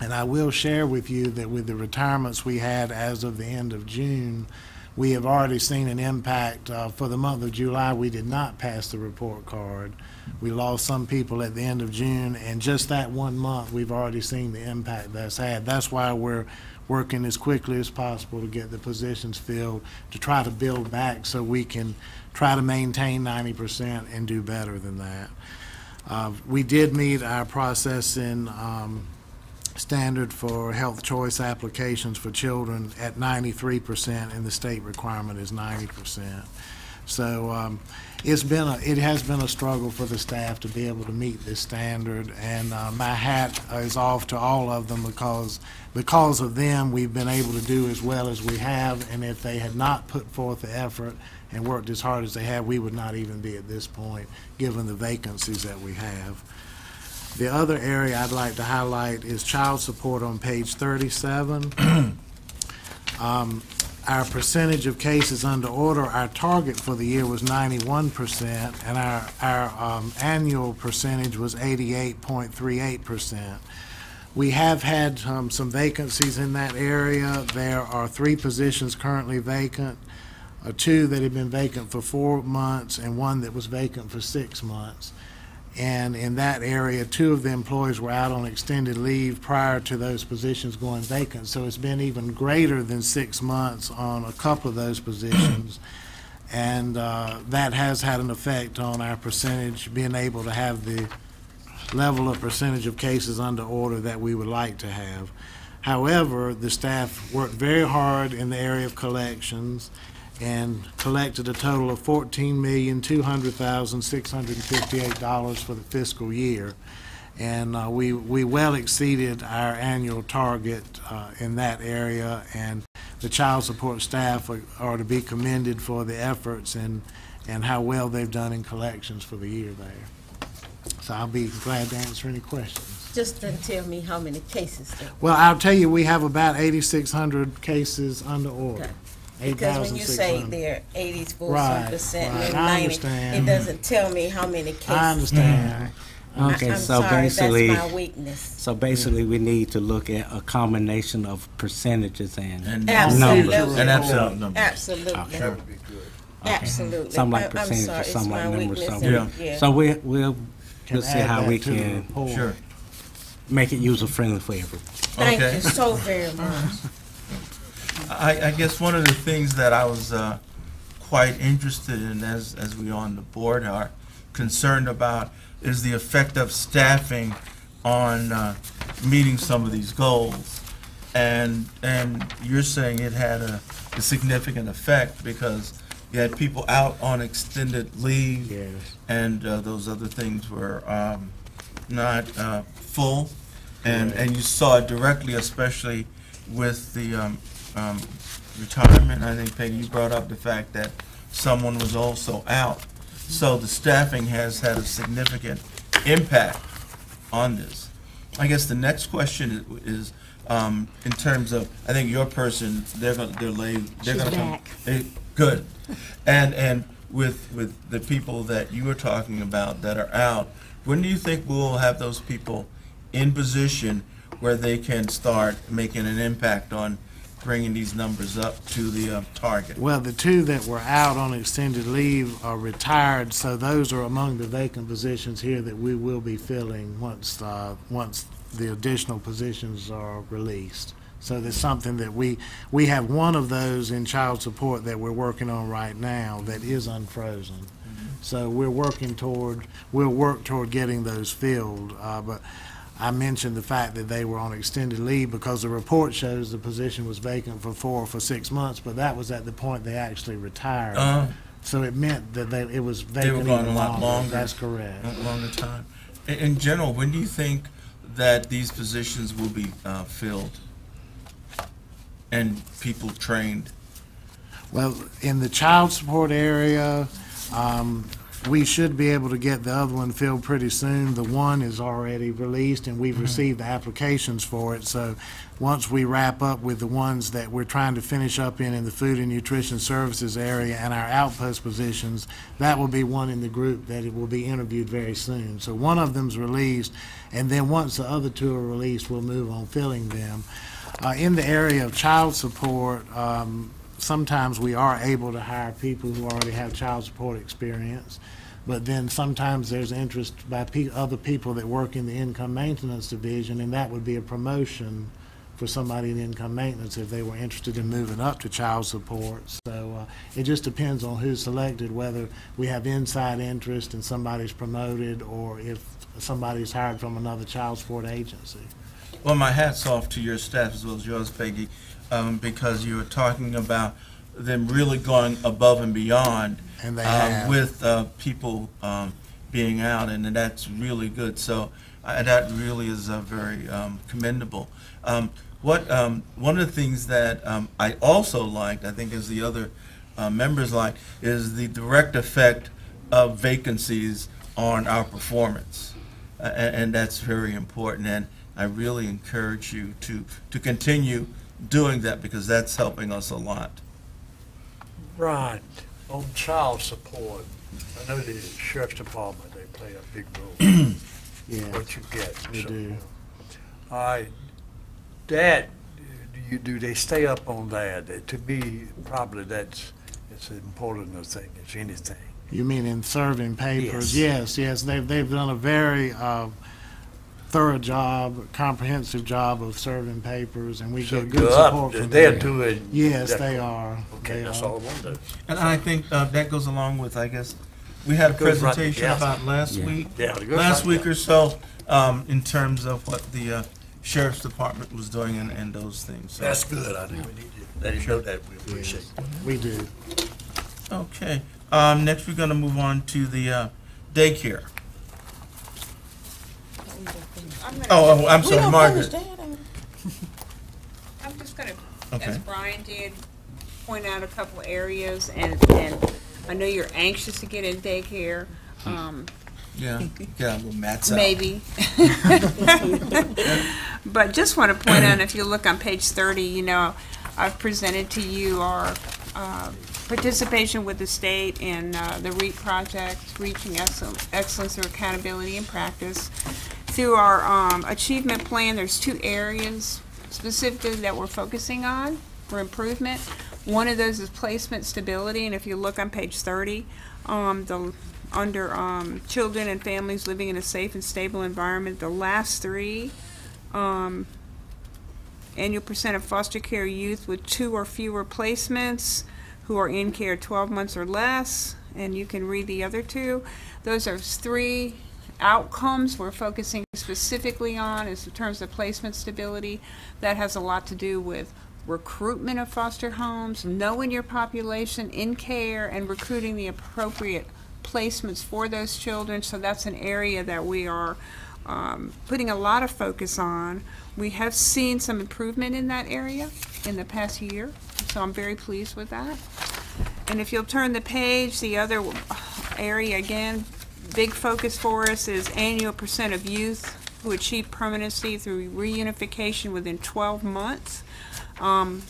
And I will share with you that with the retirements we had as of the end of June, we have already seen an impact. Uh, For the month of July, we did not pass the report card. We lost some people at the end of June, and just that one month, we've already seen the impact that's had. That's why we're working as quickly as possible to get the positions filled, to try to build back so we can try to maintain ninety percent and do better than that. Uh, We did meet our processing um, standard for health choice applications for children at 93%, and the state requirement is 90%. So um, it's been a, it has been a struggle for the staff to be able to meet this standard, and uh, my hat is off to all of them because because of them, we've been able to do as well as we have, and if they had not put forth the effort and worked as hard as they have, we would not even be at this point, given the vacancies that we have. The other area I'd like to highlight is child support on page 37. (clears throat) Um, Our percentage of cases under order, our target for the year was 91%, and our, our um, annual percentage was 88.38%. We have had um, some vacancies in that area. There are three positions currently vacant, uh, two that have been vacant for four months, and one that was vacant for six months. And in that area, two of the employees were out on extended leave prior to those positions going vacant. So it's been even greater than six months on a couple of those positions. And uh, that has had an effect on our percentage, being able to have the level of percentage of cases under order that we would like to have. However, the staff worked very hard in the area of collections and collected a total of fourteen million, two hundred thousand, six hundred and fifty-eight dollars for the fiscal year. And uh, we, we well exceeded our annual target uh, in that area, and the child support staff are- are to be commended for the efforts and, and how well they've done in collections for the year there. So I'll be glad to answer any questions. Just didn't tell me how many cases there. Well, I'll tell you, we have about eighty-six hundred cases under order. Okay. Eight Because when you six say hundred. they're eighty-four Right, some percent right, and I ninety, understand. it doesn't tell me how many cases. I understand. Mm. Mm. I- Okay, I'm so sorry, basically, That's my weakness. so basically, we need to look at a combination of percentages and And Absolutely. numbers. And absolute numbers. Absolutely. Okay. Absolutely. Some I- like I'm percentage sorry, or it's some my like numbers. weakness So, and- we- yeah. so we, we'll, we'll see add how that we to the can report. Sure. make it user-friendly for everyone. Thank Okay. you so very much. (laughs) I, I guess one of the things that I was uh, quite interested in, as, as we on the board are concerned about, is the effect of staffing on uh, meeting some of these goals. And, and you're saying it had a, a significant effect because you had people out on extended leave Yes. and uh, those other things were um, not uh, full. And, and you saw it directly, especially with the um, um, retirement. I think Peggy, you brought up the fact that someone was also out. So the staffing has had a significant impact on this. I guess the next question is, um, in terms of, I think your person, they're gonna, they're laid, they're She's gonna come. back. they- Good. And, and with, with the people that you were talking about that are out, when do you think we'll have those people in position where they can start making an impact on bringing these numbers up to the uh, target? Well, the two that were out on extended leave are retired, so those are among the vacant positions here that we will be filling once, uh, once the additional positions are released. So there's something that we, we have one of those in child support that we're working on right now that is unfrozen. So we're working toward, we'll work toward getting those filled, uh, but I mentioned the fact that they were on extended leave because the report shows the position was vacant for four or for six months, but that was at the point they actually retired. Uh, So it meant that they, it was They were vacant gone even a lot longer. longer. That's correct. a longer time. In, in general, when do you think that these positions will be uh, filled and people trained? Well, in the child support area, um, we should be able to get the other one filled pretty soon. The one is already released, and we've received the applications for it. So once we wrap up with the ones that we're trying to finish up in, in the food and nutrition services area and our outpost positions, that will be one in the group that it will be interviewed very soon. So one of them's released, and then once the other two are released, we'll move on filling them. Uh, in the area of child support, um, sometimes we are able to hire people who already have child support experience, but then sometimes there's interest by pe- other people that work in the income maintenance division, and that would be a promotion for somebody in income maintenance if they were interested in moving up to child support. So uh, it just depends on who's selected, whether we have inside interest and somebody's promoted, or if somebody's hired from another child support agency. Well, my hat's off to your staff as well as yours, Peggy, um, because you were talking about them really going above and beyond And they um, with uh, people um, being out, and that's really good. So uh, that really is uh, very um, commendable. Um, what um, one of the things that um, I also liked, I think, as the other uh, members like, is the direct effect of vacancies on our performance, uh, and, and that's very important. And I really encourage you to to continue doing that because that's helping us a lot. Right. on child support, I know the sheriff's department, they play a big role. (clears throat) Yeah, What you get. we so- do. All right, that, do you, do they stay up on that? To me, probably that's, it's as important a thing as anything. You mean in serving papers? Yes. Yes, yes, they've, they've done a very uh, thorough job, comprehensive job of serving papers, and we So get good you're up, support from they're them. doing. Yes, that- they are. Okay, They that's are. all I want to know. And I think uh, that goes along with, I guess, we had a Goes right presentation together. about last Yeah. week, Yeah, it goes last right week or so, um, in terms of what the uh, sheriff's department was doing and, and those things. So- That's good, I think we need to let you know that, we appreciate it. We do. Okay, um, next we're gonna move on to the uh, daycare. I'm gonna- Oh, oh, I'm We sorry, don't Margaret. finish (laughs) I'm just gonna, Okay. as Brian did, point out a couple areas, and, and I know you're anxious to get in daycare, um, Yeah, yeah, well, Matt's out. maybe. (laughs) But just want to point out, if you look on page thirty, you know, I've presented to you our, uh, participation with the state in, uh, the REAP project, Reaching Excel- Excellence Through Accountability and Practice. Through our, um, achievement plan, there's two areas specifically that we're focusing on for improvement. One of those is placement stability, and if you look on page thirty, um, the, under, um, children and families living in a safe and stable environment, the last three, um, annual percent of foster care youth with two or fewer placements who are in care twelve months or less, and you can read the other two. Those are three outcomes we're focusing specifically on is in terms of placement stability. That has a lot to do with recruitment of foster homes, knowing your population in care, and recruiting the appropriate placements for those children. So that's an area that we are um, putting a lot of focus on. We have seen some improvement in that area in the past year, so I'm very pleased with that. And if you'll turn the page, the other area, again, big focus for us is annual percent of youth who achieve permanency through reunification within 12 months. Um,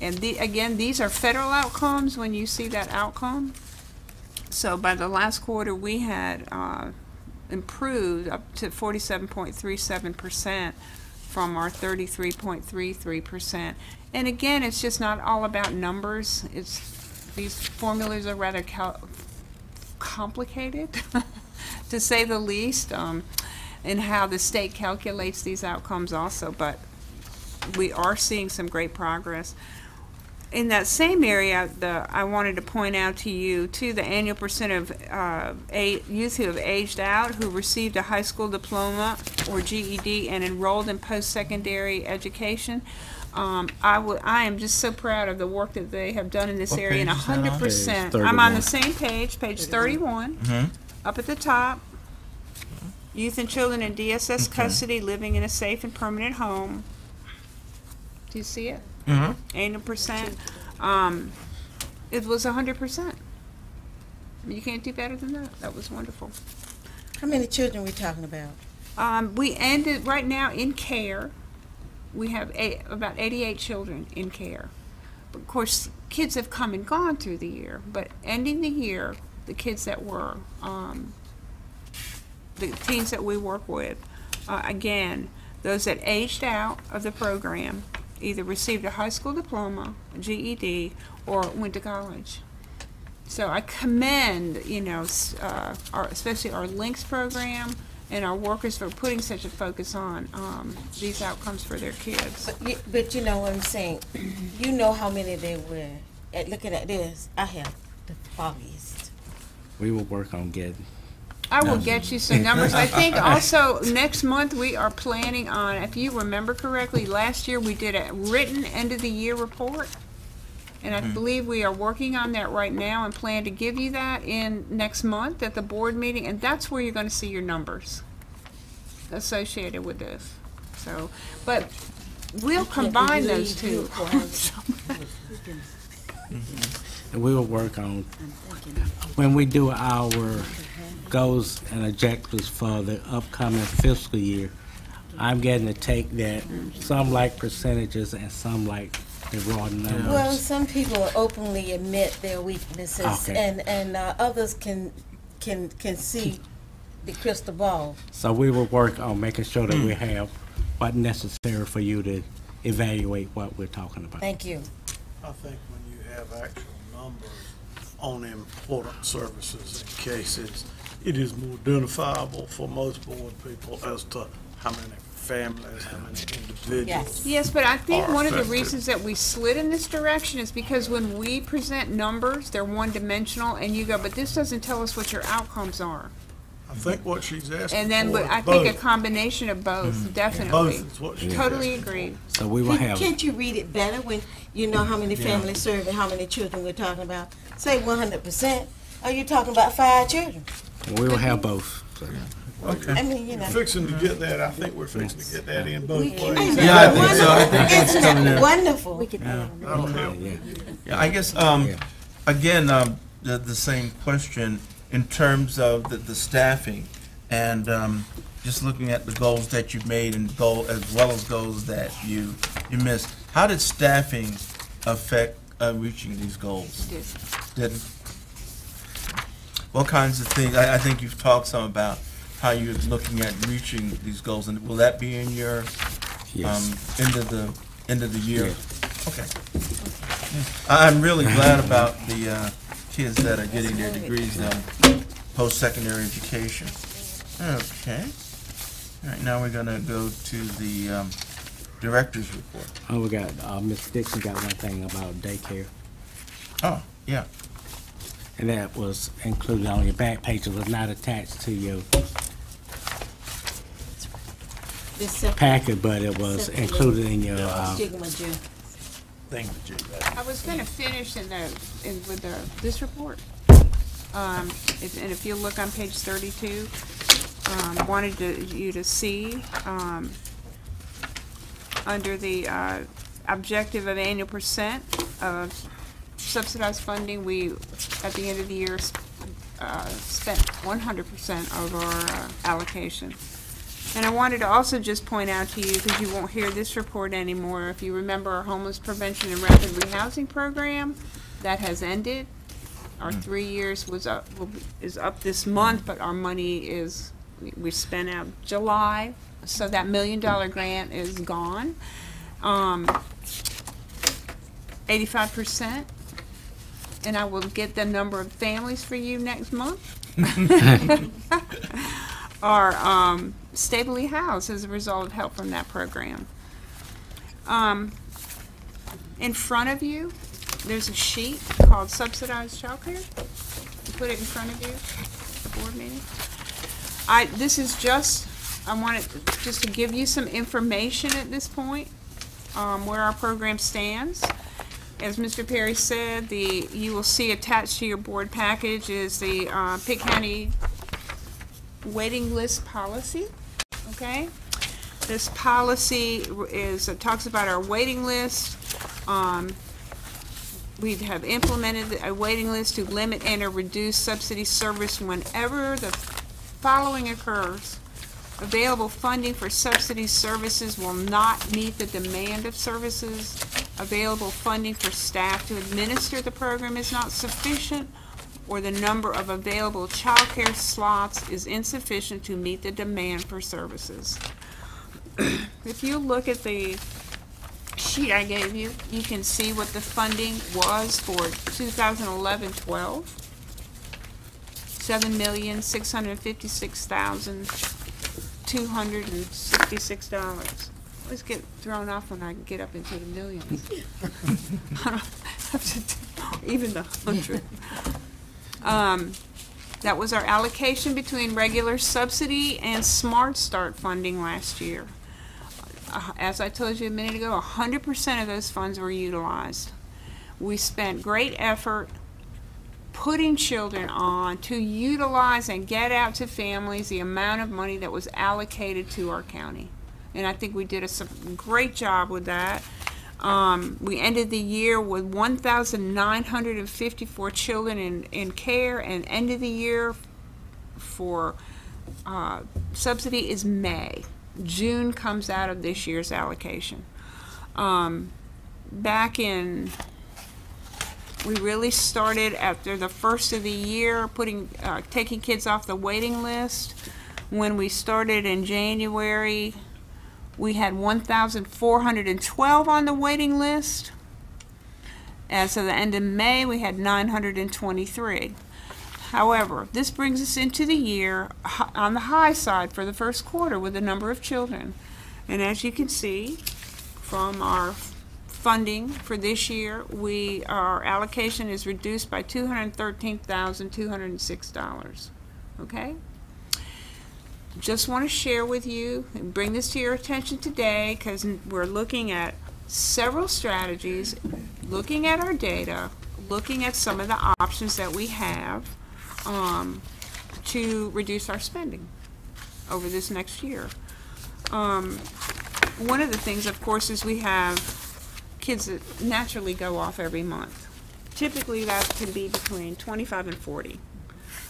And the, again, these are federal outcomes when you see that outcome. So by the last quarter, we had uh, improved up to 47.37% from our 33.33%. And again, it's just not all about numbers. It's, these formulas are rather cal- complicated, (laughs) to say the least, um, and how the state calculates these outcomes also. But we are seeing some great progress. In that same area, the, I wanted to point out to you, too, the annual percent of uh, youth who have aged out, who received a high school diploma or GED and enrolled in post-secondary education. Um, I would, I am just so proud of the work that they have done in this What area, and a page is that on? hundred percent. Page I'm on the same page, page thirty-one, Mhm. up at the top. Youth and children in DSS Okay. custody living in a safe and permanent home. Do you see it? Mhm. Annual percent. Um, it was a hundred percent. You can't do better than that. That was wonderful. How many children we talking about? Um, we ended, right now, in care, we have eight, about eighty-eight children in care. Of course, kids have come and gone through the year, but ending the year, the kids that were, um, the teens that we work with, uh, again, those that aged out of the program, either received a high school diploma, GED, or went to college. So I commend, you know, uh, our, especially our Links program and our workers for putting such a focus on, um, these outcomes for their kids. But you, but you know what I'm saying? You know how many there were. At, looking at this, I have the foggiest. We will work on getting. I will get you some numbers. I think (laughs) also next month we are planning on, if you remember correctly, last year we did a written end of the year report. And I mm-hmm. believe we are working on that right now and plan to give you that in next month at the board meeting. And that's where you're gonna see your numbers associated with this. So, but we'll combine those two. (laughs) Mm-hmm. And we will work on, when we do our goals and objectives for the upcoming fiscal year, I'm getting to take that, some like percentages and some like the raw Well, some people openly admit their weaknesses, Okay. and and uh, others can can can see the crystal ball. So we will work on making sure that we have what necessary for you to evaluate what we're talking about. Thank you. I think when you have actual numbers on important services and cases, it is more identifiable for most board people as to how many families, how many individuals. Yes. Yes, but I think are one of the affected. reasons that we slid in this direction is because when we present numbers, they're one-dimensional, and you go, but this doesn't tell us what your outcomes are. I think what she's asking And then, for but is I think a both. combination of both, mm-hmm. definitely. Both is what she's Totally asking agree. So we will Can- have, Can't you read it better when you know how many families served and how many children we're talking about? Say one hundred percent. Are you talking about five children? we will have both. So, I mean, you know. Fixing to get that, I think we're fixing to get that in both ways. Yeah, I think so. I think wonderful? that's Isn't coming that in. Wonderful. We could add on that. That'll help. yeah. Yeah, I guess, um, again, um, the, the same question in terms of the, the staffing and, um, just looking at the goals that you've made and goal, as well as goals that you, you missed. How did staffing affect, uh, reaching these goals? Did, what kinds of things, I, I think you've talked some about how you're looking at reaching these goals, and will that be in your, um, Yes. end of the, end of the year? Okay. I- I'm really glad about the uh, kids that are getting their degrees now, post-secondary education. Okay. All right, now we're gonna go to the um, director's report. Oh, we got, uh, Ms. Dixon got one thing about daycare. Oh, yeah. And that was included on your back page. It was not attached to your This separate- packet, but it was included in your, uh, Stigma Jew. Thing that you. I was gonna finish in the, in, with the, this report. Um, if- and if you look on page thirty-two, um, wanted to, you to see, um, under the, uh, objective of annual percent of subsidized funding, we, at the end of the year, s- uh, spent one hundred percent of our uh, allocation. And I wanted to also just point out to you, because you won't hear this report anymore, if you remember our homeless prevention and rapid rehousing program, that has ended. Our three years was up, will be- is up this month, but our money is, we- we spent out July, so that million dollar grant is gone. Um, eighty-five percent, and I will get the number of families for you next month. (laughs) (laughs) are um, stably housed as a result of help from that program. Um, in front of you, there's a sheet called subsidized childcare. Put it in front of you, the board meeting. I, this is just, I wanted just to give you some information at this point, um, where our program stands. As Mr. Perry said, the, you will see attached to your board package is the, uh, County waiting list policy, okay? This policy is, it talks about our waiting list. Um, we have implemented a waiting list to limit and or reduce subsidy service whenever the following occurs. Available funding for subsidy services will not meet the demand of services. Available funding for staff to administer the program is not sufficient, or the number of available childcare slots is insufficient to meet the demand for services. (clears throat) If you look at the sheet I gave you, you can see what the funding was for 2011-12. Seven million, six hundred fifty-six thousand, two hundred and sixty-six dollars. Always get thrown off when I get up into the millions. (laughs) I don't have to Even the hundred. Um, That was our allocation between regular subsidy and Smart Start funding last year. Uh, As I told you a minute ago, hundred percent of those funds were utilized. We spent great effort putting children on to utilize and get out to families the amount of money that was allocated to our county. And I think we did a great job with that. Um, we ended the year with 1,954 children in, in care and end of the year for uh, subsidy is May. June comes out of this year's allocation. Um, back in we really started after the first of the year putting uh, taking kids off the waiting list when we started in january we had 1412 on the waiting list. As of the end of may we had 923 however this brings us into the year on the high side for the first quarter with the number of children. And as you can see from our funding for this year, we, our allocation is reduced by two hundred and thirteen thousand, two hundred and six dollars. Okay? Just want to share with you and bring this to your attention today because we're looking at several strategies, looking at our data, looking at some of the options that we have um, to reduce our spending over this next year. Um, one of the things, of course, is we have kids that naturally go off every month. Typically, that can be between 25 and 40.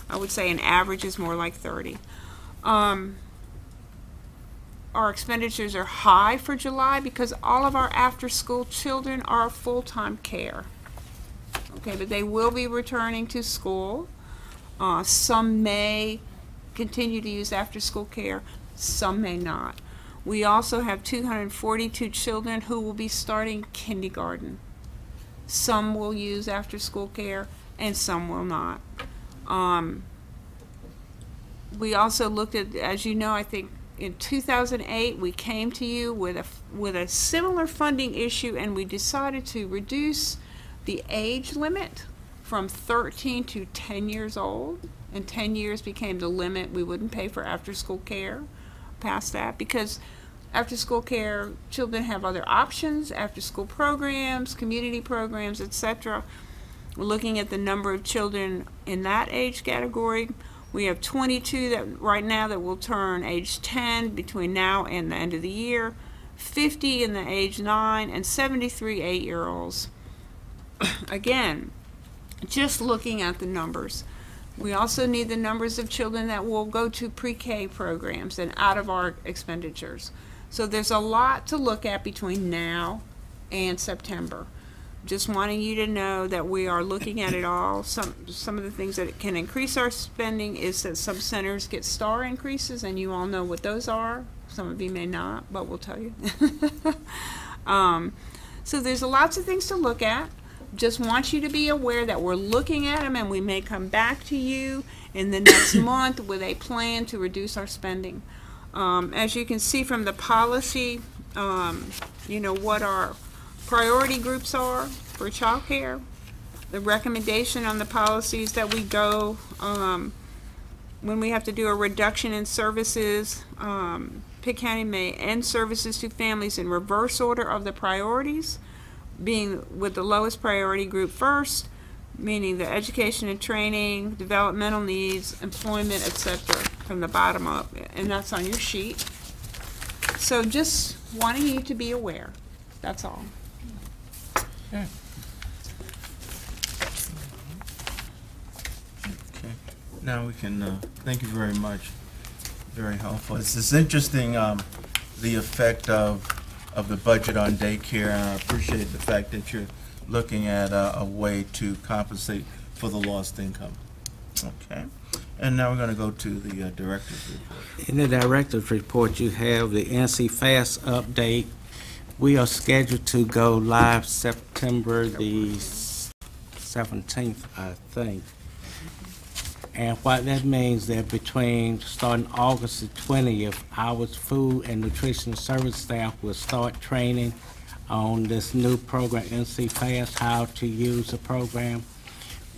I would say an average is more like 30. Um, our expenditures are high for July because all of our after-school children are full-time care. Okay, but they will be returning to school. Uh, some may continue to use after-school care, some may not. We also have 242 children who will be starting kindergarten. Some will use after school care and some will not. Um, we also looked at, as you know, I think in 2008 we came to you with a with a similar funding issue and we decided to reduce the age limit from 13 to 10 years old. And 10 years became the limit we wouldn't pay for after school care past that because after school care children have other options after school programs community programs etc we're looking at the number of children in that age category we have 22 that right now that will turn age 10 between now and the end of the year 50 in the age 9 and 73 8 year olds (coughs) again just looking at the numbers we also need the numbers of children that will go to pre-K programs and out of our expenditures. So there's a lot to look at between now and September. Just wanting you to know that we are looking at it all. Some some of the things that can increase our spending is that some centers get star increases, and you all know what those are. Some of you may not, but we'll tell you. (laughs) um, so there's lots of things to look at just want you to be aware that we're looking at them and we may come back to you in the next (coughs) month with a plan to reduce our spending. Um, as you can see from the policy, um, you know, what our priority groups are for childcare. The recommendation on the policies that we go, um, when we have to do a reduction in services, um, Pitt County may end services to families in reverse order of the priorities being with the lowest priority group first, meaning the education and training, developmental needs, employment, etc., from the bottom up, and that's on your sheet. So just wanting you to be aware, that's all. Okay. Okay. Now we can, uh, thank you very much. Very helpful. It's, it's interesting, um, the effect of, of the budget on daycare, and I appreciate the fact that you're looking at a, a way to compensate for the lost income. Okay. And now we're gonna go to the uh, director's report. In the director's report, you have the NC Fast update. We are scheduled to go live September the seventeenth, I think. And what that means is that between, starting August the twentieth, our food and nutrition service staff will start training on this new program, NC Fast, how to use the program.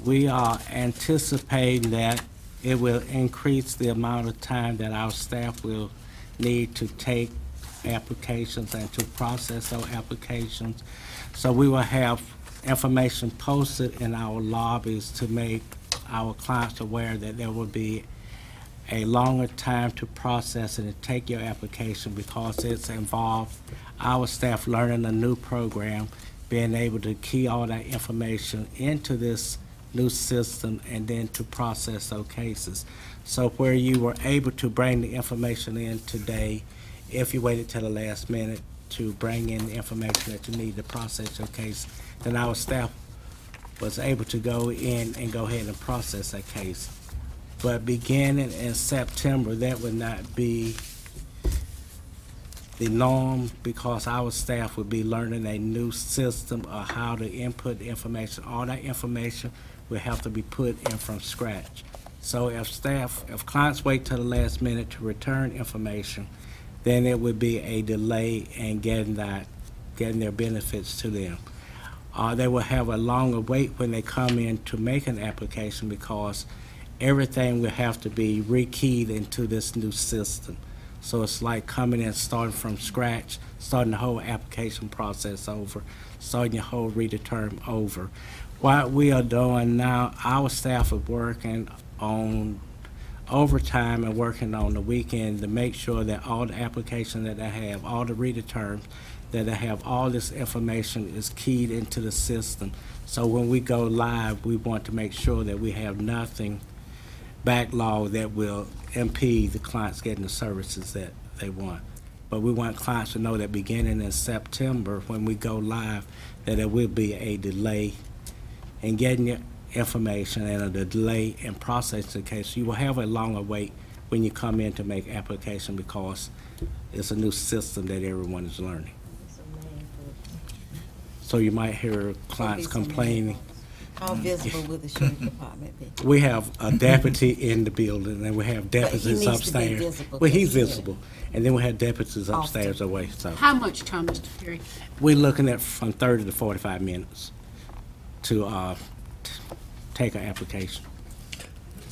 We are anticipating that it will increase the amount of time that our staff will need to take applications and to process those applications. So we will have information posted in our lobbies to make our clients aware that there will be a longer time to process and to take your application because it's involved our staff learning a new program, being able to key all that information into this new system and then to process those cases. So where you were able to bring the information in today, if you waited till the last minute to bring in the information that you need to process your case, then our staff was able to go in and go ahead and process that case. But beginning in September, that would not be the norm because our staff would be learning a new system of how to input information. All that information will have to be put in from scratch. So if staff, if clients wait till the last minute to return information, then it would be a delay in getting that, getting their benefits to them. Uh, they will have a longer wait when they come in to make an application because everything will have to be rekeyed into this new system. So it's like coming in, starting from scratch, starting the whole application process over, starting your whole redeterm over. What we are doing now, our staff are working on overtime and working on the weekend to make sure that all the application that they have, all the redeterms that they have all this information is keyed into the system. So when we go live, we want to make sure that we have nothing backlog that will impede the clients getting the services that they want. But we want clients to know that beginning in September, when we go live, that there will be a delay in getting information and a delay in processing the case. You will have a longer wait when you come in to make application because it's a new system that everyone is learning. So you might hear clients complaining. How visible will the sheriff (laughs) department be? We have a deputy in the building, and we have deputies needs to be upstairs. visible Well, he's visible, and then we have deputies Often. upstairs away, so. How much time, Mr. Perry? We're looking at from thirty to forty-five minutes to, uh, t- take an application.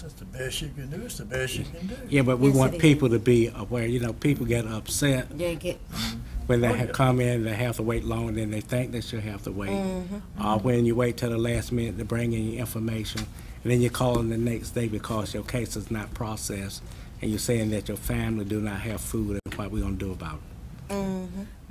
That's the best you can do, it's the best you can do. Yeah, but we Yes, want it is. people to be aware, you know, people get upset They get, when they Oh, have yeah. come in, they have to wait longer than they think they should have to wait. Mm-hmm. Or when you wait till the last minute to bring in your information, and then you're calling the next day because your case is not processed, and you're saying that your family do not have food, and what we gonna do about it?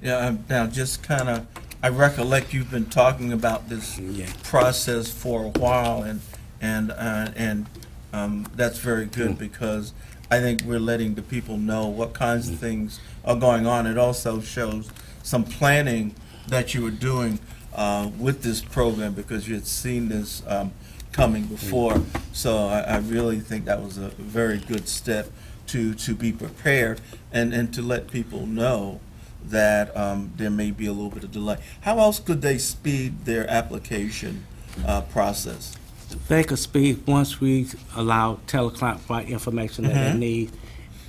Yeah, um, now just kind of, I recollect you've been talking about this Yeah. process for a while, and, and, uh, and um, that's very good because I think we're letting the people know what kinds of things are going on. It also shows some planning that you were doing uh, with this program because you had seen this um, coming before. So I, I really think that was a very good step to, to be prepared and, and to let people know that um, there may be a little bit of delay. How else could they speed their application uh, process? They could speed once we allow teleclient what information that they Mhm. need,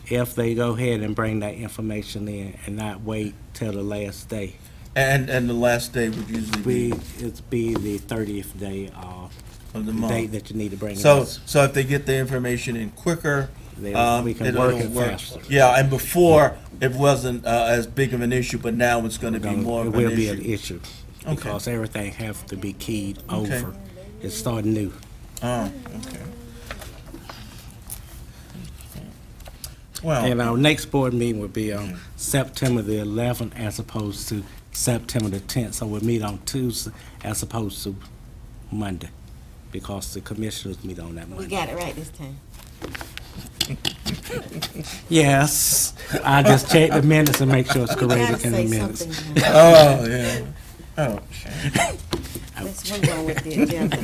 if they go ahead and bring that information in and not wait till the last day. And, and the last day would usually Be, be it's be the thirtieth day of of the the date that you need to bring it So, in. so if they get the information in quicker, Then um, we can it'll work it work. faster. Yeah, and before, it wasn't uh, as big of an issue, but now it's gonna be Gonna- more It of an will be an issue. issue, Okay. because everything have to be keyed Okay. over. It's starting new. Oh, okay. Well. And our next board meeting will be on September the eleventh as opposed to September the tenth. So we'll meet on Tuesday as opposed to Monday, because the commissioners meet on that Monday. we Monday. got it right this time. Yes, I just check the minutes and make sure it's correct in the minutes. something. Oh, yeah. Oh, Let's move on with the agenda.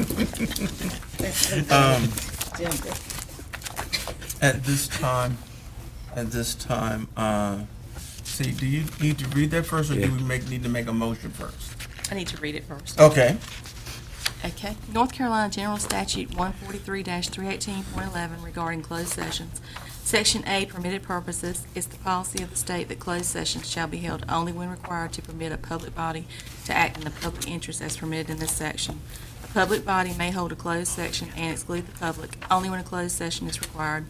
Let's move on Um, with the agenda. At this time, at this time, uh, see, do you need to read that first, or do we make, need to make a motion first? I need to read it first. Okay. Okay. North Carolina General Statute one forty-three three eighteen point eleven regarding closed sessions. Section A, permitted purposes, is the policy of the state that closed sessions shall be held only when required to permit a public body to act in the public interest as permitted in this section. A public body may hold a closed section and exclude the public only when a closed session is required.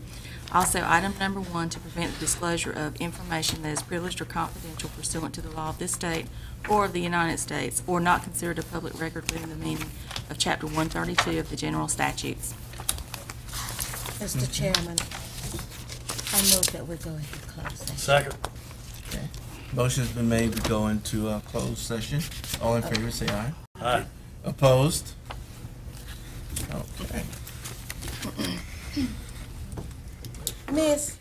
Also, item number one, to prevent the disclosure of information that is privileged or confidential pursuant to the law of this state or of the United States, or not considered a public record within the meaning of Chapter 132 of the general statutes. Mr. Chairman, I move that we go into closed session. Second. Motion's been made to go into uh, closed session. All in favor, say aye. Aye. Opposed? Okay. Miss,